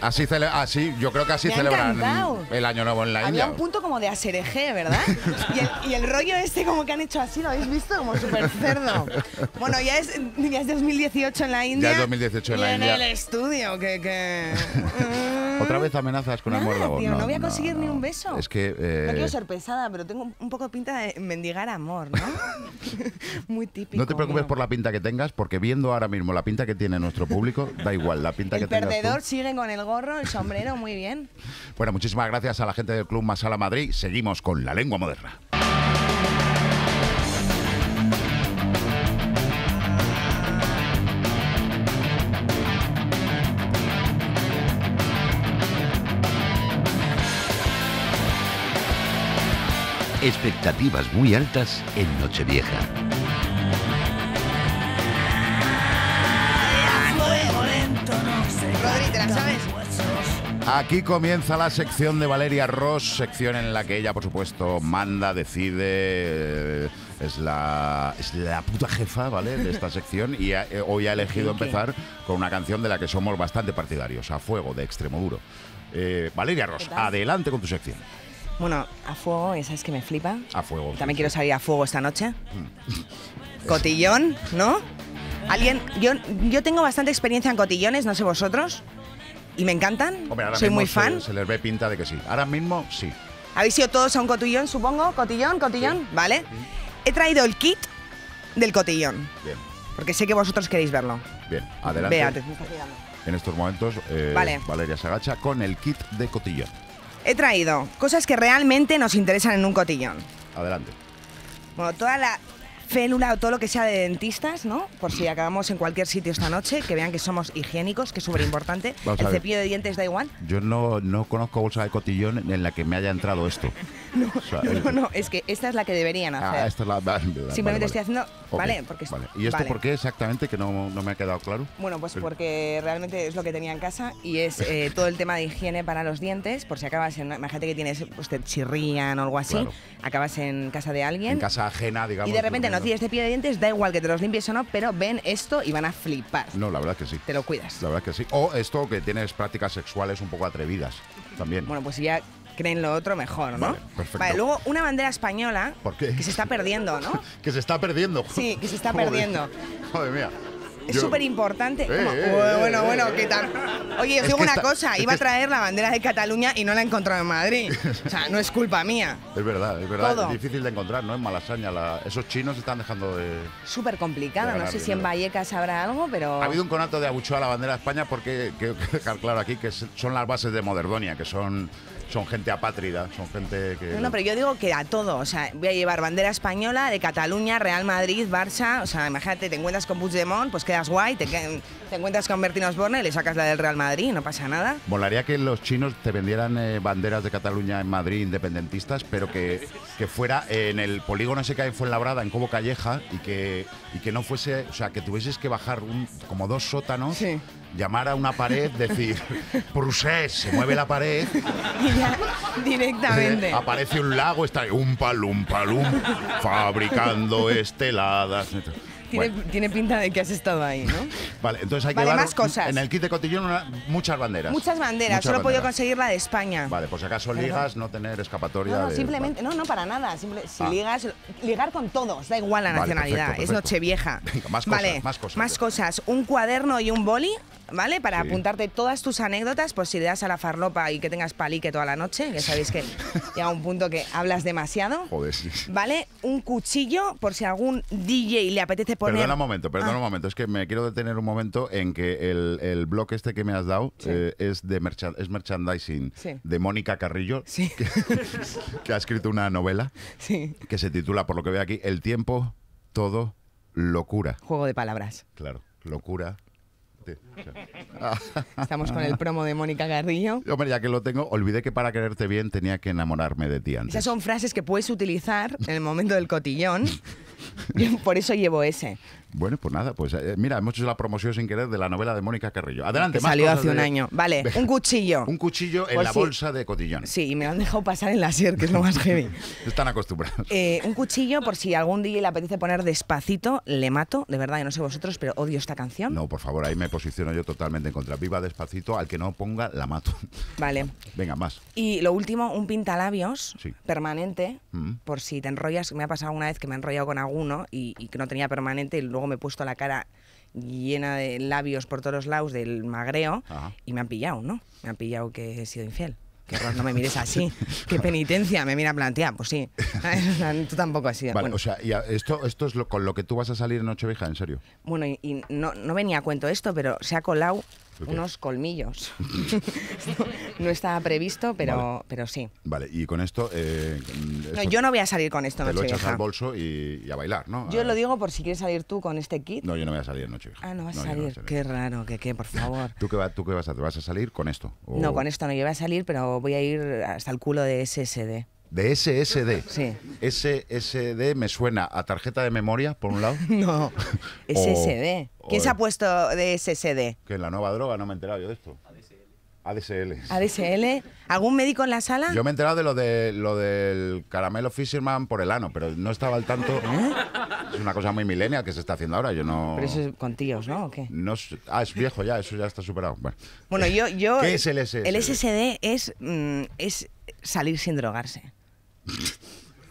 Así, cele- así yo creo que así celebran encantado. el año nuevo en la Había India. un punto como de asereje, ¿verdad? *laughs* Y el, y el rollo este como que han hecho así, ¿lo habéis visto? Como súper cerdo. Bueno, ya es, ya es 2018 en la India. Ya es 2018 en la y India. en el estudio, que... que... *laughs* Otra vez amenazas con el muérdago. tío, no voy a conseguir ni no. un beso. Es que. eh, No quiero ser pesada, pero tengo un poco pinta de mendigar amor, ¿no? *laughs* Muy típico. no te preocupes por la pinta que tengas, porque viendo ahora mismo la pinta que tiene nuestro público, da igual, la pinta El que tengas. tú. perdedor sigue con el gorro, el sombrero, muy bien. Bueno, muchísimas gracias a la gente del Club Masala Madrid. Seguimos con la lengua moderna. Expectativas muy altas en Nochevieja. Rodri, ¿te la sabes? Aquí comienza la sección de Valeria Ross, sección en la que ella, por supuesto, manda, decide, eh, es la, es la puta jefa, ¿vale? De esta sección y ha- eh, hoy ha elegido empezar con una canción de la que somos bastante partidarios, A Fuego, de Extremoduro. Eh, Valeria Ross, adelante con tu sección. Bueno, a fuego, ya sabes que me flipa. A Fuego. También quiero salir a fuego esta noche. Cotillón, ¿no? Alguien, yo, yo tengo bastante experiencia en cotillones, no sé vosotros. Y me encantan. Hombre, ahora Soy mismo muy fan. Se, les ve pinta de que sí. Ahora mismo sí. ¿Habéis ido todos a un cotillón, supongo? ¿Cotillón? ¿Cotillón? ¿Vale? He traído el kit del cotillón. Bien, Porque sé que vosotros queréis verlo. bien. Adelante. Vea, te me estás. En estos momentos, eh, Vale. Valeria se agacha con el kit de cotillón. He traído cosas que realmente nos interesan en un cotillón. Adelante. Bueno, toda la félula o todo lo que sea de dentistas, ¿no? Por si acabamos en cualquier sitio esta noche, que vean que somos higiénicos, que es súper importante. El cepillo de dientes da igual. Yo no, no conozco bolsa de cotillón en la que me haya entrado esto. *laughs* No, No, no, es que esta es la que deberían hacer. Ah, esta es la. *laughs* vale, Simplemente vale. estoy haciendo. Vale, porque. vale. ¿Y esto por qué exactamente? Que no, no me ha quedado claro. Bueno, pues porque realmente es lo que tenía en casa y es eh, *laughs* todo el tema de higiene para los dientes. Por si acabas en. Imagínate que tienes. Pues te chirrían o algo así. Claro. Acabas en casa de alguien. En casa ajena, digamos. y de repente no durmiendo. tienes cepillo de dientes, da igual que te los limpies o no, pero ven esto y van a flipar. No, la verdad que sí. Te lo cuidas. La verdad que sí. O esto que tienes prácticas sexuales un poco atrevidas también. Bueno, pues si ya creen lo otro, mejor, ¿no? Vale, perfecto. Vale, luego una bandera española ¿Por qué? que se está perdiendo, ¿no? *laughs* que se está perdiendo. Sí, que se está Joder. perdiendo. Joder mía. Es súper importante. Eh, eh, bueno, eh, bueno, eh. ¿qué tal? Oye, os digo una cosa, iba a traer la bandera de Cataluña y no la he encontrado en Madrid. *laughs* O sea, no es culpa mía. Es verdad, es verdad. Todo. Es difícil de encontrar, ¿no? En Malasaña. la- Esos chinos están dejando de. Súper complicado. De No sé si en. Vallecas habrá algo, pero. Ha habido un conato de abucheo a la bandera de España porque quiero dejar claro aquí que son las bases de Moderdonia, que son, son gente apátrida, son gente que. No, no, pero yo digo que a todo. O sea, voy a llevar bandera española de Cataluña, Real Madrid, Barça. O sea, imagínate, te encuentras con Puigdemont, pues quedas guay. Te, te encuentras con Bertín Osborne y le sacas la del Real Madrid, no pasa nada. Molaría que los chinos te vendieran eh, banderas de Cataluña en Madrid independentistas, pero que, que fuera en el polígono ese que hay en Fuenlabrada, en Cobo Calleja, y que, y que no fuese, o sea, que tuvieses que bajar un, como dos sótanos, llamar a una pared, decir, Prusés, se mueve la pared, Y ya, directamente. Eh, aparece un lago, está ahí, un palum, palum, fabricando esteladas. Tiene, Bueno, tiene pinta de que has estado ahí, ¿no? vale, entonces hay que Vale, llevar más cosas. en el kit de cotillón una- muchas banderas. Muchas banderas, Muchas solo he podido conseguir la de España. Vale, por si acaso Perdón. ligas, no tener escapatoria. No, no, de- simplemente, no, no, para nada. simple- si Ah. ligas, ligar con todos, da igual la Vale, nacionalidad, perfecto, es. Nochevieja. Venga, más cosas, vale, más cosas. Más cosas. Un cuaderno y un boli, ¿vale? Para Sí. apuntarte todas tus anécdotas, por si le das a la farlopa y que tengas palique toda la noche, que sabéis que *laughs* llega un punto que hablas demasiado. Joder, sí. ¿Vale? Un cuchillo, por si algún DJ le apetece poner. Perdona un momento, perdona Ah. un momento. Es que me quiero detener un momento en que el, el blog este que me has dado Sí. eh, es de es merchandising de Mónica Carrillo, que, *laughs* que ha escrito una novela Sí. que se titula, por lo que veo aquí, El tiempo, todo, locura. Juego de palabras. Claro, locura. Sí, o sea. *laughs* Estamos con el promo de Mónica Garrillo. Hombre, ya que lo tengo, olvidé que para quererte bien tenía que enamorarme de ti antes. Esas son frases que puedes utilizar en el momento del cotillón. *laughs* Por eso llevo ese. Bueno, pues nada, pues eh, mira, hemos hecho la promoción sin querer de la novela de Mónica Carrillo. Adelante, Que más salió hace un año. Vale, un cuchillo. Un cuchillo en la sí. bolsa de cotillón. Sí, y me lo han dejado pasar en la SER, que es lo más heavy. *laughs* Están acostumbrados. Eh, un cuchillo, por si algún día le apetece poner despacito, le mato. De verdad, yo no sé vosotros, pero odio esta canción. No, por favor, ahí me posiciono yo totalmente en contra. Viva despacito, al que no ponga, la mato. Vale. Venga, más. Y lo último, un pintalabios Sí. permanente, Mm. por si te enrollas. Me ha pasado una vez que me he enrollado con alguno y, y que no tenía permanente y luego me he puesto la cara llena de labios por todos los lados del magreo Ajá. y me han pillado, ¿no? Me han pillado que he sido infiel. Horror, no me *laughs* mires así. Qué penitencia, me mira planteada. Pues sí. *laughs* *laughs* Tú tampoco has sido. Vale, bueno, o sea, y esto, esto es lo, con lo que tú vas a salir en Nochevieja, en serio. bueno, y, y no, no venía a cuento esto, pero se ha colado. Unos colmillos. *laughs* no estaba previsto, pero, Vale. pero sí. Vale, y con esto. eh, mm, No, yo no voy a salir con esto, Te lo echas al bolso y, y a bailar, ¿no? Yo A- lo digo por si quieres salir tú con este kit. No, yo no voy a salir Nochevieja. Ah, no vas a no voy salir. Qué raro, que qué, por favor. *laughs* ¿Tú qué, va- ¿Tú qué vas a hacer? ¿Vas a salir con esto? O- No, con esto no, yo voy a salir, pero voy a ir hasta el culo de SSD. De SSD. Sí. SSD me suena a tarjeta de memoria, por un lado. *laughs* No, SSD. o ¿Quién se ha puesto de SSD? Que en la nueva droga no me he enterado yo de esto. ADSL. ¿ADSL? ¿Algún médico en la sala? Yo me he enterado de lo, de lo del caramelo Fisherman por el ano, pero no estaba al tanto. *laughs* Es una cosa muy milenial que se está haciendo ahora. Yo no. ¿Eh? Pero eso es con tíos, ¿no? ¿O qué? no ah, es viejo ya, eso ya está superado. Bueno, Bueno, yo... yo ¿Qué es el SSD? El SSD es, mm, es salir sin drogarse.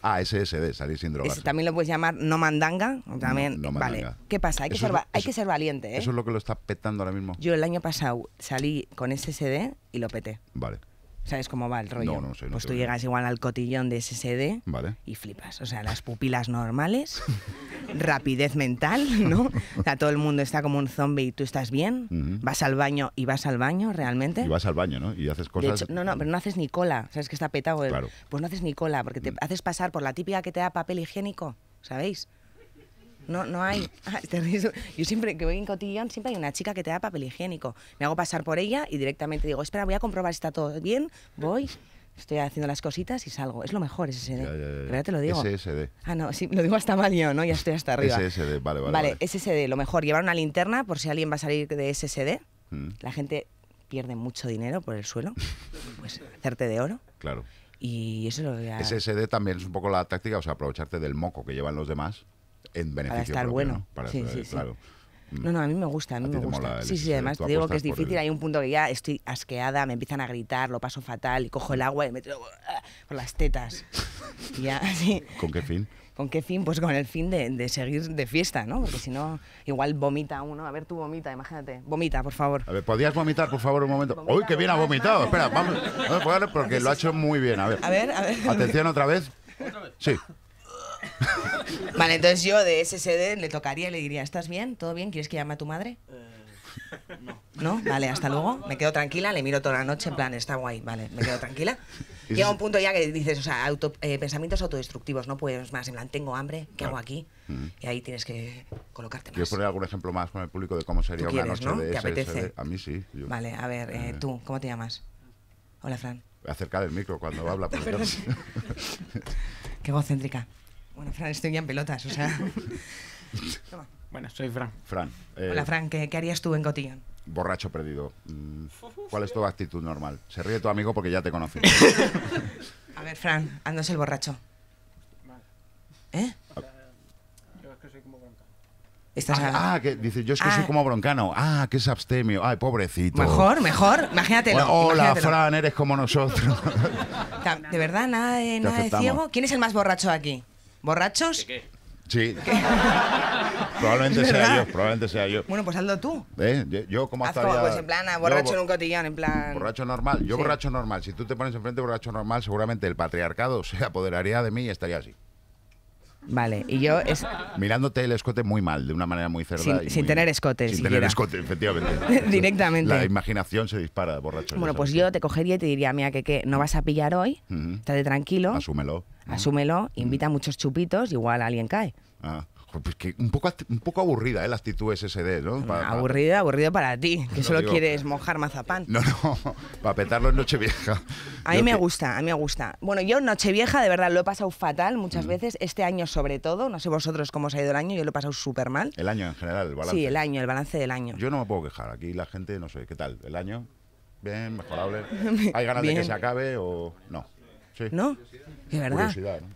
Ah, SSD, salir sin drogarse. Es- también lo puedes llamar no mandanga. También, No- no vale. mandanga. ¿Qué pasa? Hay que, Eso ser, es lo- va- hay eso- que ser valiente, ¿eh? Eso es lo que lo está petando ahora mismo. Yo el año pasado salí con SSD y lo peté. Vale, ¿Sabes cómo va el rollo? No, no sé, no pues tú llegas igual al cotillón de SSD vale. y flipas. O sea, las pupilas normales, *laughs* rapidez mental, ¿no? O sea, todo el mundo está como un zombie y tú estás bien. Vas al baño y vas al baño realmente. Y vas al baño, ¿no? Y haces cosas. hecho, no, no, pero no haces ni cola. ¿Sabes que está petado? el- Claro. Pues no haces ni cola, porque te Mm. haces pasar por la típica que te da papel higiénico, ¿sabéis? No, no hay. *laughs* Ah. Yo siempre que voy en cotillón, siempre hay una chica que te da papel higiénico. Me hago pasar por ella y directamente digo, espera, voy a comprobar si está todo bien. Voy, estoy haciendo las cositas y salgo. Es lo mejor ese Ya, ya, ya, te lo digo. SSD. Ah, no, sí, lo digo hasta mal yo, ¿no? Ya estoy hasta arriba. SSD, vale, vale. Vale, vale. SSD, lo mejor, llevar una linterna por si alguien va a salir de SSD. Mm, La gente pierde mucho dinero por el suelo. *laughs* Pues hacerte de oro. claro. Y eso es lo que... ha- SSD también es un poco la táctica, o sea, aprovecharte del moco que llevan los demás en beneficio estar propio, bueno. ¿no? Para Sí, estar- sí, sí. claro. Mm. No, no, a mí me gusta, a mí A me gusta. Sí, sí, además te digo que es difícil, el- hay un punto que ya estoy asqueada, me empiezan a gritar, lo paso fatal, y cojo el agua y me tiro ah, por las tetas. Y *laughs* ya, sí. ¿Con qué fin? ¿Con qué fin? Pues con el fin de, de seguir de fiesta, ¿no? Porque si no, igual vomita uno. A ver, tú vomita, imagínate. Vomita, por favor. A ver, ¿podías vomitar, por favor, un momento? ¡Uy, qué bien ha vomitado! Espera, vamos. *laughs* vamos porque lo ha hecho muy bien. A ver. A ver, a ver. Atención otra vez. Sí. *laughs* *laughs* Vale, entonces yo de SSD le tocaría y le diría, ¿estás bien? ¿Todo bien? ¿Quieres que llame a tu madre? no. ¿No? Vale, hasta luego. *laughs* Me quedo tranquila, le miro toda la noche, en plan, está guay, vale, me quedo tranquila. *laughs* Llega un punto ya que dices, o sea, auto- eh, pensamientos autodestructivos, no puedes más, en plan, tengo hambre, ¿qué hago aquí? Mm. Y ahí tienes que colocarte ¿Quieres más. poner algún ejemplo más con el público de cómo sería Tú una quieres, noche ¿no? de ¿Te apetece? A mí sí. yo- Vale, a ver, eh, Eh. tú, ¿cómo te llamas? Hola, Fran. Acercar el micro cuando habla. por favor. Qué egocéntrica. Bueno, Fran, estoy ya en pelotas, o sea... *laughs* Bueno, soy Fran. Fran. eh, Hola, Fran, ¿qué, qué harías tú en Cotillón? Borracho perdido. Mm, ¿Cuál es tu actitud normal? Se ríe tu amigo porque ya te conoce. *laughs* A ver, Fran, andas el borracho. ¿Eh? Yo es que soy como broncano. Estás a- Ah, que dice, yo es que Ah. soy como broncano. Ah, que es abstemio. Ay, pobrecito. Mejor, mejor. Imagínatelo. Bueno, hola, imagínatelo. Fran, eres como nosotros. ¿De verdad? ¿Nada de, nada de ciego? ¿Quién es el más borracho aquí? ¿Borrachos? Sí. *laughs* probablemente ¿Es sea yo, probablemente sea yo. Bueno, pues hazlo tú. ¿Eh? Yo, yo como Haz estaría... como, pues en plan, yo borracho bo- en un cotillón, en plan... Borracho normal. Yo Sí. borracho normal. Si tú te pones enfrente borracho normal, seguramente el patriarcado se apoderaría de mí y estaría así. Vale, y yo es... Mirándote el escote muy mal, de una manera muy cerda. Sin- y sin muy- tener escote, Sin siquiera. tener escote, efectivamente. *laughs* Directamente. La imaginación se dispara, borracho. Bueno, pues sabes. yo te cogería y te diría, mira, que, que no vas a pillar hoy, Ujú. estate tranquilo, Asúmelo. Asúmelo, invita muchos chupitos, igual alguien cae. Ah, Pues que un poco, un poco aburrida, ¿eh? La actitud SSD, ¿no? Pa- pa- Aburrido, aburrido para ti, *laughs* que No, solo digo- quieres mojar mazapán. No, no, *laughs* para petarlo en Nochevieja. A mí Yo me que- gusta, a mí me gusta. Bueno, yo Nochevieja de verdad lo he pasado fatal Mm. muchas veces, este año sobre todo, no sé vosotros cómo os ha ido el año, yo lo he pasado súper mal. El año en general, el balance. Sí, el año, el balance del año. Yo no me puedo quejar. Aquí la gente, no sé, ¿qué tal? ¿El año? Bien, mejorable. *laughs* ¿Hay ganas de que se acabe o no? Sí. ¿No? De verdad. Curiosidad, ¿no?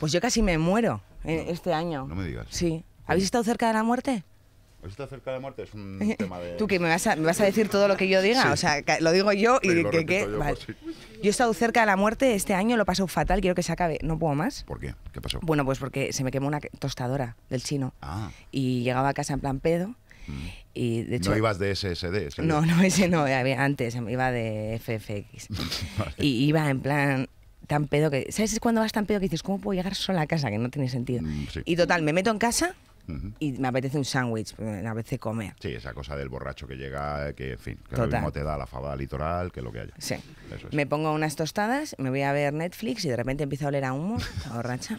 Pues yo casi me muero eh, este año. No me digas. Sí. ¿Habéis estado cerca de la muerte? ¿Has estado cerca de muerte? Es un *laughs* tema de... ¿Tú que me vas, a, me vas a decir todo lo que yo diga? Sí. O sea, lo digo yo y Sí, que... yo, vale. pues he estado cerca de la muerte este año, lo he pasado fatal, quiero que se acabe. No puedo más. ¿Por qué? ¿Qué pasó? Bueno, pues porque se me quemó una tostadora del chino. Ah, Y llegaba a casa en plan pedo. Y de hecho... no ibas de SSD. No, no, ese no, había- antes iba de FFX. *laughs* Y iba en plan tan pedo que... ¿Sabes cuando vas tan pedo que dices, ¿cómo puedo llegar sola a casa? Que no tiene sentido. Mm, sí. Y total, me meto en casa Ujú. y me apetece un sándwich, me apetece comer. Sí, esa cosa del borracho que llega, que en fin, que Total. lo mismo te da la fada litoral que lo que haya. Sí. Eso es. Me pongo unas tostadas, me voy a ver Netflix y de repente empiezo a oler a humo, a borracha.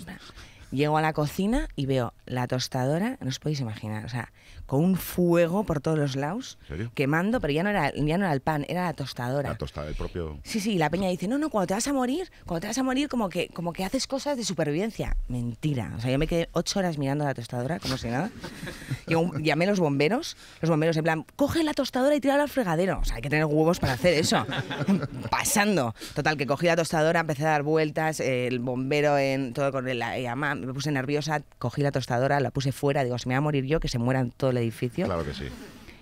Llego a la cocina y veo la tostadora, no os podéis imaginar, o sea, con un fuego por todos los lados, ¿En serio? quemando, pero ya no era, ya no era el pan, era la tostadora. La tostada, el propio... Sí, sí, la peña dice, no, no, cuando te vas a morir, cuando te vas a morir como que, como que haces cosas de supervivencia. Mentira. O sea, yo me quedé ocho horas mirando la tostadora, como si nada. *laughs* Un- llamé a los bomberos, los bomberos en plan, coge la tostadora y tírala al fregadero. O sea, hay que tener huevos para hacer eso. *laughs* Pasando. Total, que cogí la tostadora, empecé a dar vueltas, el bombero en todo con el, la llama, me puse nerviosa, cogí la tostadora, la puse fuera, digo, si me voy a morir yo, que se muera en todo el edificio. Claro que sí.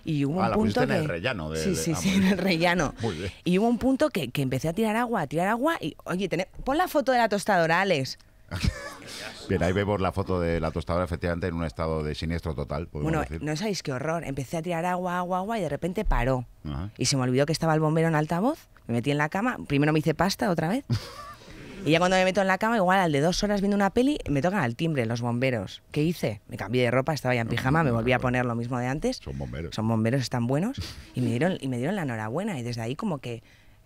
Y hubo Ah, un la punto en que... el rellano de- sí, de- sí, ah, sí, en el rellano. Muy bien. Y hubo un punto que, que empecé a tirar agua, a tirar agua y, oye, tené- pon la foto de la tostadora, Alex. *laughs* Bien, ahí vemos la foto de la tostadora, efectivamente, en un estado de siniestro total, Bueno, decir. no sabéis qué horror. Empecé a tirar agua, agua, agua y de repente paró. Ajá. Y se me olvidó que estaba el bombero en altavoz. Me metí en la cama. Primero me hice pasta otra vez. *laughs* Y ya cuando me meto en la cama, igual al de dos horas viendo una peli, me tocan al timbre los bomberos. ¿Qué hice? Me cambié de ropa, estaba ya en pijama, me volví a poner lo mismo de antes. Son bomberos. Son bomberos, están buenos. Y me dieron, y me dieron la enhorabuena. Y desde ahí como que,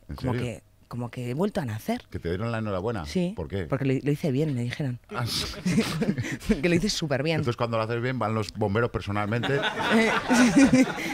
¿En como que, como que he vuelto a nacer. ¿Que te dieron la enhorabuena? Sí. ¿Por qué? Porque lo, lo hice bien, me dijeron. *laughs* Ah, *laughs* que lo hice súper bien. Entonces, cuando lo haces bien, van los bomberos personalmente *laughs*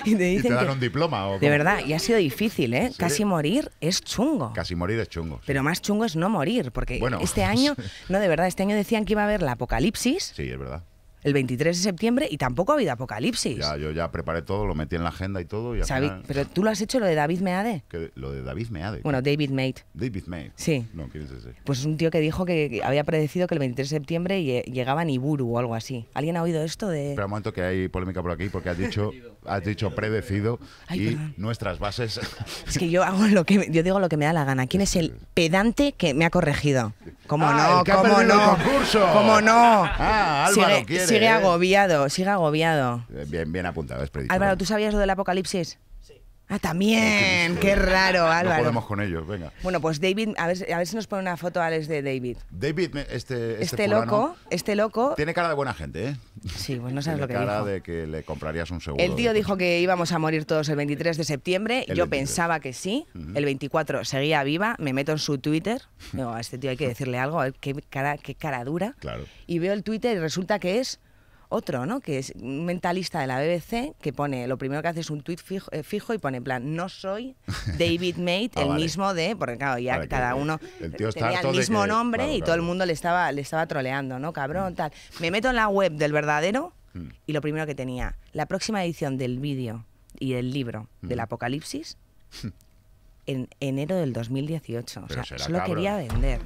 y te y dicen te dan que- un diploma. ¿o De verdad, y ha sido difícil, ¿eh? Casi morir es chungo. Casi morir es chungo. sí. Pero más chungo es no morir, porque Bueno, este año, no, de verdad, este año decían que iba a haber la apocalipsis Sí, es verdad. El 23 de septiembre y tampoco ha habido apocalipsis. Ya, yo ya preparé todo, lo metí en la agenda y todo. Y al Sabi- final- Pero tú lo has hecho lo de David Meade. lo de David Meade. Bueno, David Mate. David May. Sí. No, ¿quién es ese? Pues es un tío que dijo que había predecido que el 23 de septiembre lle- llegaba Niburu o algo así. ¿Alguien ha oído esto de...? Espera un momento que hay polémica por aquí porque has dicho, *laughs* has dicho predecido Ay, y perdón. nuestras bases. Es que yo hago lo que yo digo lo que me da la gana. ¿Quién es el pedante que me ha corregido? ¿Cómo Ah, no? el que ¿Cómo no? el concurso. ¿Cómo no? Ah, Álvaro sigue, quiere, sigue ¿eh? agobiado, sigue agobiado. Eh, Bien, bien apuntado, es predictor. Álvaro, ¿tú sabías lo del apocalipsis? Sí. Ah, también. Qué raro, No Álvaro. podemos con ellos, venga. Bueno, pues David, a ver, a ver si nos pone una foto Alex de David. David, este, este, Este, fulano, loco, este loco. Tiene cara de buena gente, ¿eh? Sí, pues no sabes Tiene lo que cara dijo. de que le comprarías un seguro. El tío dijo que íbamos a morir todos el 23 de septiembre. El Yo 23. pensaba que sí. El 24 seguía viva. Me meto en su Twitter. *laughs* Digo, a este tío hay que decirle algo. A ver qué cara, qué cara dura. Claro. Y veo el Twitter y resulta que es otro, ¿no? Que es un mentalista de la BBC que pone, lo primero que hace es un tweet fijo, eh, fijo y pone en plan, no soy *laughs* David Mate, Ah, el vale. mismo de, porque claro, ya Vale, cada que uno el tío está tenía el mismo que- nombre claro, y todo el mundo le estaba, le estaba troleando, ¿no? Cabrón, tal. Me meto en la web del verdadero Mm. y lo primero que tenía, la próxima edición del vídeo y el libro del Mm. Apocalipsis *laughs* en enero del 2018. O sea, solo cabrón. quería vender.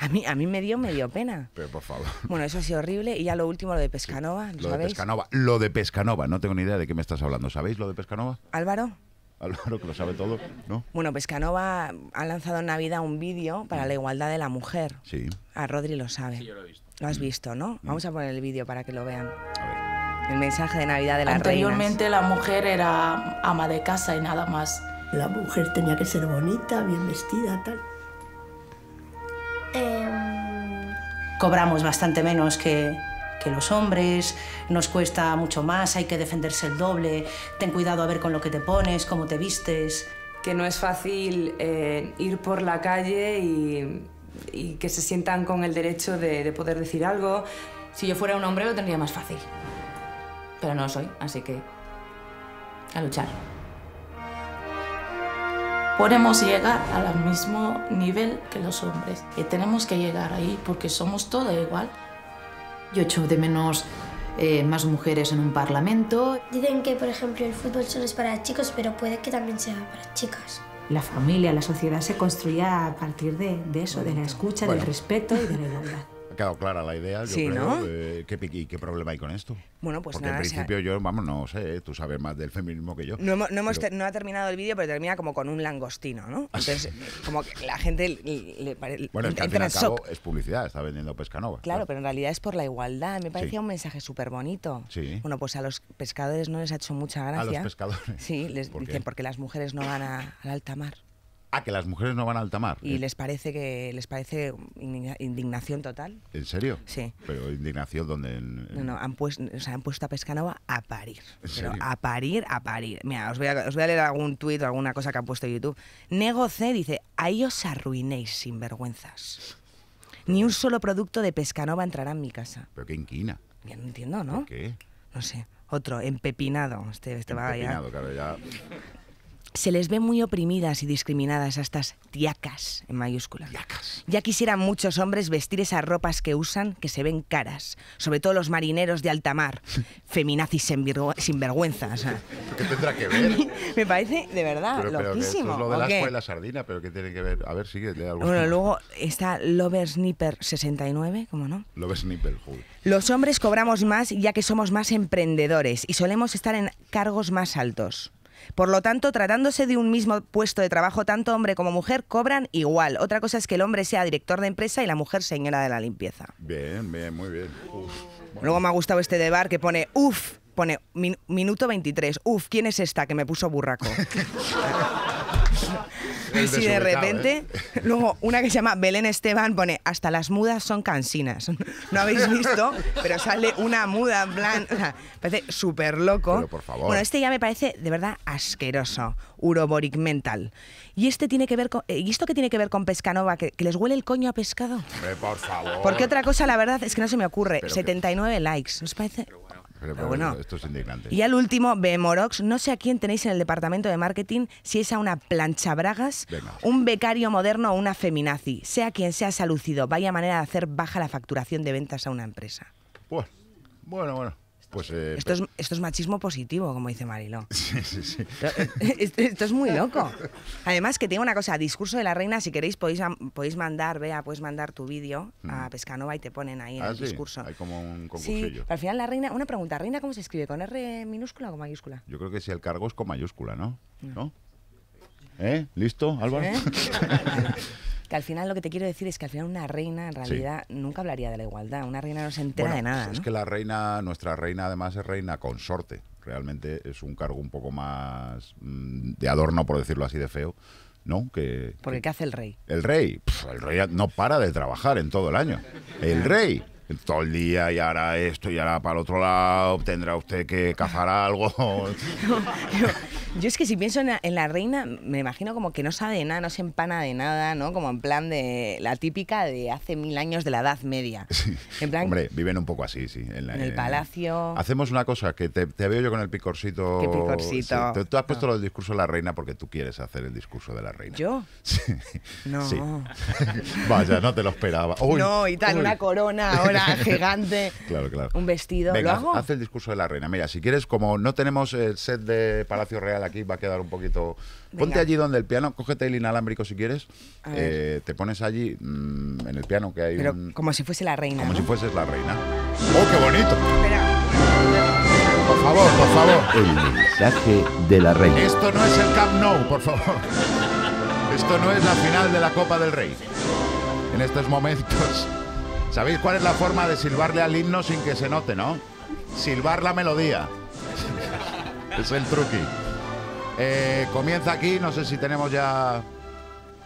A mí, a mí me dio medio pena. Pero por favor. Bueno, eso ha sido horrible. Y ya lo último, lo de Pescanova, ¿lo Lo de sabéis? Pescanova. Lo de Pescanova. No tengo ni idea de qué me estás hablando. ¿Sabéis lo de Pescanova? Álvaro. Álvaro, que lo sabe todo, ¿no? Bueno, Pescanova ha lanzado en Navidad un vídeo para la igualdad de la mujer. Sí. A Rodri lo sabe. yo lo he visto. Lo has visto, ¿no? Vamos a poner el vídeo para que lo vean. A ver. El mensaje de Navidad de las Anteriormente la mujer era ama de casa y nada más. La mujer tenía que ser bonita, bien vestida, tal. Cobramos bastante menos que, que los hombres, nos cuesta mucho más, hay que defenderse el doble, ten cuidado a ver con lo que te pones, cómo te vistes. que no es fácil eh, ir por la calle y, y que se sientan con el derecho de, de poder decir algo Si yo fuera un hombre lo tendría más fácil. Pero no lo soy, así que a luchar. Podemos llegar al mismo nivel que los hombres y tenemos que llegar ahí porque somos todo igual. Yo echo de menos eh, más mujeres en un parlamento. Dicen que, por ejemplo, el fútbol solo es para chicos, pero puede que también sea para chicas. La familia, la sociedad se construía a partir de, de eso, de la escucha, Bueno. del respeto y de la igualdad. Ha quedado clara la idea, yo Sí, creo. ¿no? Eh, ¿qué, pi- y qué problema hay con esto? Bueno, pues Porque nada, en o sea- principio yo, vamos, no sé, tú sabes más del feminismo que yo. No, hemos- no hemos Pero- ter- no ha terminado el vídeo, pero termina como con un langostino, ¿no? Entonces, como que la gente le, le pare- Bueno, es que al fin y al cabo es publicidad, está vendiendo pescanova. Claro, pero en realidad es por la igualdad. Me parecía Sí. un mensaje súper bonito. Sí. Bueno, pues a los pescadores no les ha hecho mucha A los gracia. pescadores. Sí, les ¿Por qué? dicen porque las mujeres no van a- al alta mar. Ah, que las mujeres no van a alta mar. Y Eh, les parece que les parece indigna- indignación total. ¿En serio? Sí. Pero indignación donde... en- No, no, han puesto, o sea, han puesto a Pescanova a parir. ¿En Pero serio? a parir, a parir. Mira, os voy a, os voy a leer algún tuit o alguna cosa que ha puesto YouTube. Nego C dice, ahí os arruinéis, sinvergüenzas. Ni un solo producto de Pescanova entrará en mi casa. Pero qué inquina. Ya no entiendo, ¿no? ¿Por qué? No sé. Otro, empepinado. Este, este va ya. Empepinado, claro, ya... Se les ve muy oprimidas y discriminadas a estas tiacas, en mayúsculas. Ya quisieran muchos hombres vestir esas ropas que usan, que se ven caras. Sobre todo los marineros de alta mar. *laughs* Feminazis o sea. ¿Qué tendrá que *laughs* ver? Me parece, de verdad, pero, pero que esto loquísimo. es lo de ¿o la qué? ascua y la sardina, pero ¿qué tiene que ver? A ver, sigue, lee algo. Bueno, luego está Lover Sniper 69, ¿cómo no? Lo ves nipple, joder. Los hombres cobramos más ya que somos más emprendedores y solemos estar en cargos más altos. Por lo tanto, tratándose de un mismo puesto de trabajo, tanto hombre como mujer cobran igual. Otra cosa es que el hombre sea director de empresa y la mujer señora de la limpieza. Bien, bien, muy bien. Uf. Luego me ha gustado este de bar que pone, uff, pone min- minuto 23, uff, ¿quién es esta que me puso burraco? *laughs* El Así de repente. ¿eh? Luego, una que se llama Belén Esteban pone, hasta las mudas son cansinas. *laughs* No habéis visto, pero sale una muda, en plan, o sea, parece súper loco. Pero, por favor. Bueno, este ya me parece de verdad asqueroso. Uroboric mental. ¿Y este tiene que ver con, eh, ¿y esto qué tiene que ver con Pescanova? ¿Que, que les huele el coño a pescado? Hombre, por favor. Porque otra cosa, la verdad, es que no se me ocurre. Pero que- 79 likes. ¿Os parece? Pero, Pero bueno. Esto es indignante. Y al último, Bemorox, no sé a quién tenéis en el departamento de marketing, si es a una planchabragas, Venga. un becario moderno o una feminazi. Sea quien sea salucido, vaya manera de hacer baja la facturación de ventas a una empresa. Bueno, bueno, bueno. Pues... eh, Esto es, esto es machismo positivo, como dice Marilo. *laughs* Sí, sí, sí. Esto, esto es muy loco. Además, que tengo una cosa, discurso de la reina, si queréis podéis, podéis mandar, vea, puedes mandar tu vídeo a Pescanova y te ponen ahí en Mm. Ah, el sí, discurso. hay como un Sí, concursillo. pero al final la reina, una pregunta, ¿reina cómo se escribe? ¿Con R minúscula o con mayúscula? Yo creo que si el cargo es con mayúscula, ¿no? ¿No? ¿Eh? ¿Listo, Álvaro? ¿Eh? *laughs* Que al final lo que te quiero decir es que al final una reina en realidad nunca hablaría de la igualdad. Una reina no se entera Bueno, de nada. Es ¿no? que la reina, nuestra reina además es reina consorte. Realmente es un cargo un poco más mm, de adorno, por decirlo así de feo, ¿no? Que, Porque ¿qué hace el rey? El rey, pf, el rey no para de trabajar en todo el año. El rey, todo el día y ahora esto y ahora para el otro lado, tendrá usted que cazar algo. *laughs* Yo *laughs* es que si pienso en la, en la reina, me imagino como que no sabe de nada, no se empana de nada, ¿no? Como en plan de la típica de hace mil años de la Edad Media. *laughs* En plan, Hombre, viven un poco así, sí. En, la- en el en- palacio. Hacemos una cosa, que te, te veo yo con el picorcito. ¿Qué picorcito? Sí, tú, tú has puesto el discurso de la reina porque tú quieres hacer el discurso de la reina. ¿Yo? *laughs* Sí. No. Sí. *laughs* Vaya, no te lo esperaba. Uy, no, y tal, uy. una corona ahora gigante, Claro, claro. un vestido. Venga, ¿Lo hago? haz el discurso de la reina. Mira, si quieres, como no tenemos el set de Palacio Real aquí, va a quedar un poquito. Ponte Venga. allí donde el piano, cógete el inalámbrico si quieres. Eh, te pones allí mm, en el piano que hay Pero un- como si fuese la reina. como ¿no? si fueses la reina. ¡Oh, qué bonito! Espera. Por favor, por favor. El mensaje de la reina. Esto no es el Camp Nou, por favor. Esto no es la final de la Copa del Rey. En estos momentos. ¿Sabéis cuál es la forma de silbarle al himno sin que se note, no? Silbar la melodía. es el truqui. Eh, comienza aquí, no sé si tenemos ya.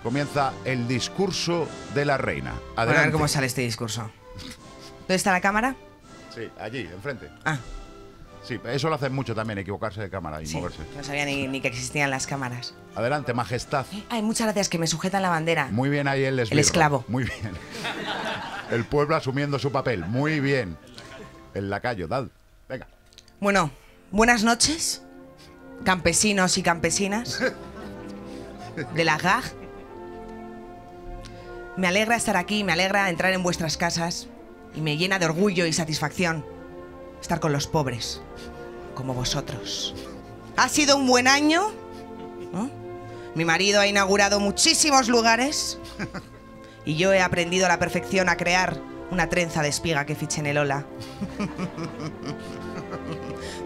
Comienza el discurso de la reina. Bueno, a Adelante. ver cómo sale este discurso. ¿Dónde está la cámara? Sí, allí, enfrente. Ah. Sí, eso lo hacen mucho también, equivocarse de cámara y Sí, moverse. no sabía ni, ni que existían las cámaras. Adelante, majestad. Ay, muchas gracias, que me sujetan la bandera. Muy bien ahí el esbirro. esclavo. Muy bien. *laughs* El pueblo asumiendo su papel. Muy bien. El lacayo, dad. Venga. Bueno, buenas noches, campesinos y campesinas de la GAG. Me alegra estar aquí, me alegra entrar en vuestras casas y me llena de orgullo y satisfacción estar con los pobres, como vosotros. Ha sido un buen año. Mi marido ha inaugurado muchísimos lugares y yo he aprendido a la perfección a crear una trenza de espiga que fiche en el Ola.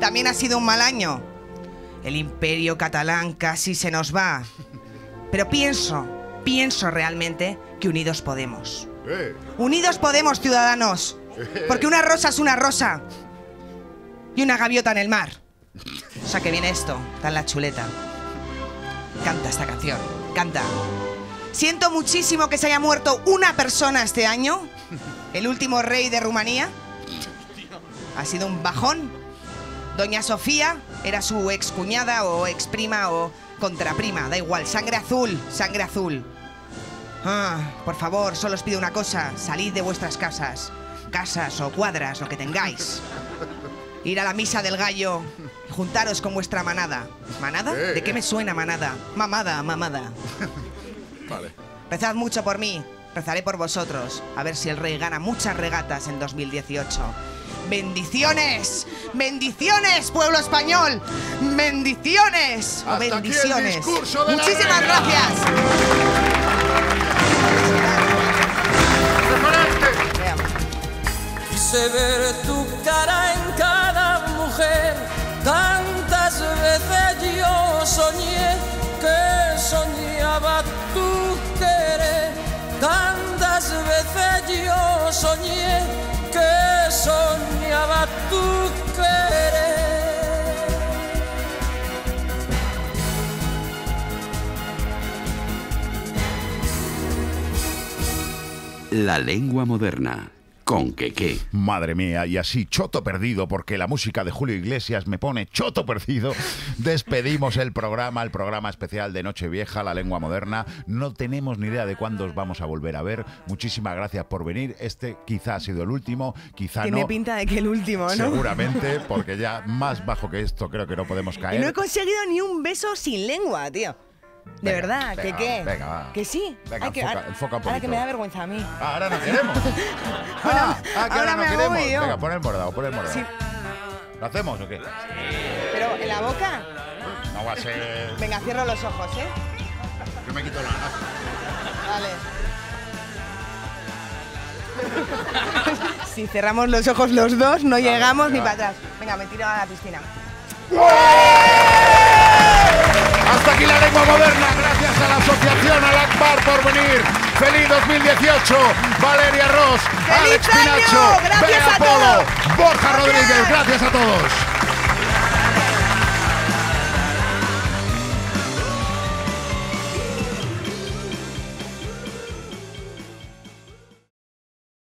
También ha sido un mal año. El imperio catalán casi se nos va. Pero pienso, pienso realmente que unidos podemos. Eh. Unidos podemos, ciudadanos. Porque una rosa es una rosa. Y una gaviota en el mar. O sea que viene esto, tan la chuleta. Canta esta canción, canta. Siento muchísimo que se haya muerto una persona este año. El último rey de Rumanía. Ha sido un bajón. Doña Sofía era su excuñada o exprima o contraprima, da igual. Sangre azul, sangre azul. Ah, por favor, solo os pido una cosa, salid de vuestras casas, casas o cuadras, lo que tengáis. Ir a la misa del gallo juntaros con vuestra manada. ¿Manada? ¿De qué me suena manada? Mamada, mamada. Vale. Rezad mucho por mí, rezaré por vosotros, a ver si el rey gana muchas regatas en 2018. ¡Bendiciones! ¡Bendiciones, pueblo español! ¡Bendiciones! ¡O Hasta aquí el bendiciones! discurso de la Muchísimas gracias. Quise ver tu cara en cada La lengua moderna. Con que qué. Madre mía, y así, choto perdido, porque la música de Julio Iglesias me pone choto perdido. Despedimos el programa, el programa especial de Nochevieja, la lengua moderna. No tenemos ni idea de cuándo os vamos a volver a ver. Muchísimas gracias por venir. Este quizá ha sido el último, quizá Tiene no. pinta de que el último, ¿no? Seguramente, *laughs* porque ya más bajo que esto creo que no podemos Y caer. no he conseguido ni un beso sin lengua, tío. De Venga, verdad, venga, ¿que qué? venga, va. Que sí. Venga, que enfoca- enfoca un Ahora que me da vergüenza a mí. Ah, ahora no queremos. *laughs* Ah, ah, que ahora, ahora no queremos. agobio. Venga, pon el bordado, pon el bordado. Sí. ¿Lo hacemos o qué? Pero en la boca. No va a ser. Venga, cierro los ojos, ¿eh? Yo me quito la gafa. Vale. si cerramos los ojos los dos, no llegamos ni para atrás. Venga, me tiro a la piscina. Hasta aquí la lengua moderna, gracias a la asociación Alakbar por venir. ¡Feliz 2018! Valeria Ross, ¡Feliz Alex año! Pinacho, ¡Gracias Bea Polo! Borja Rodríguez, gracias a todos.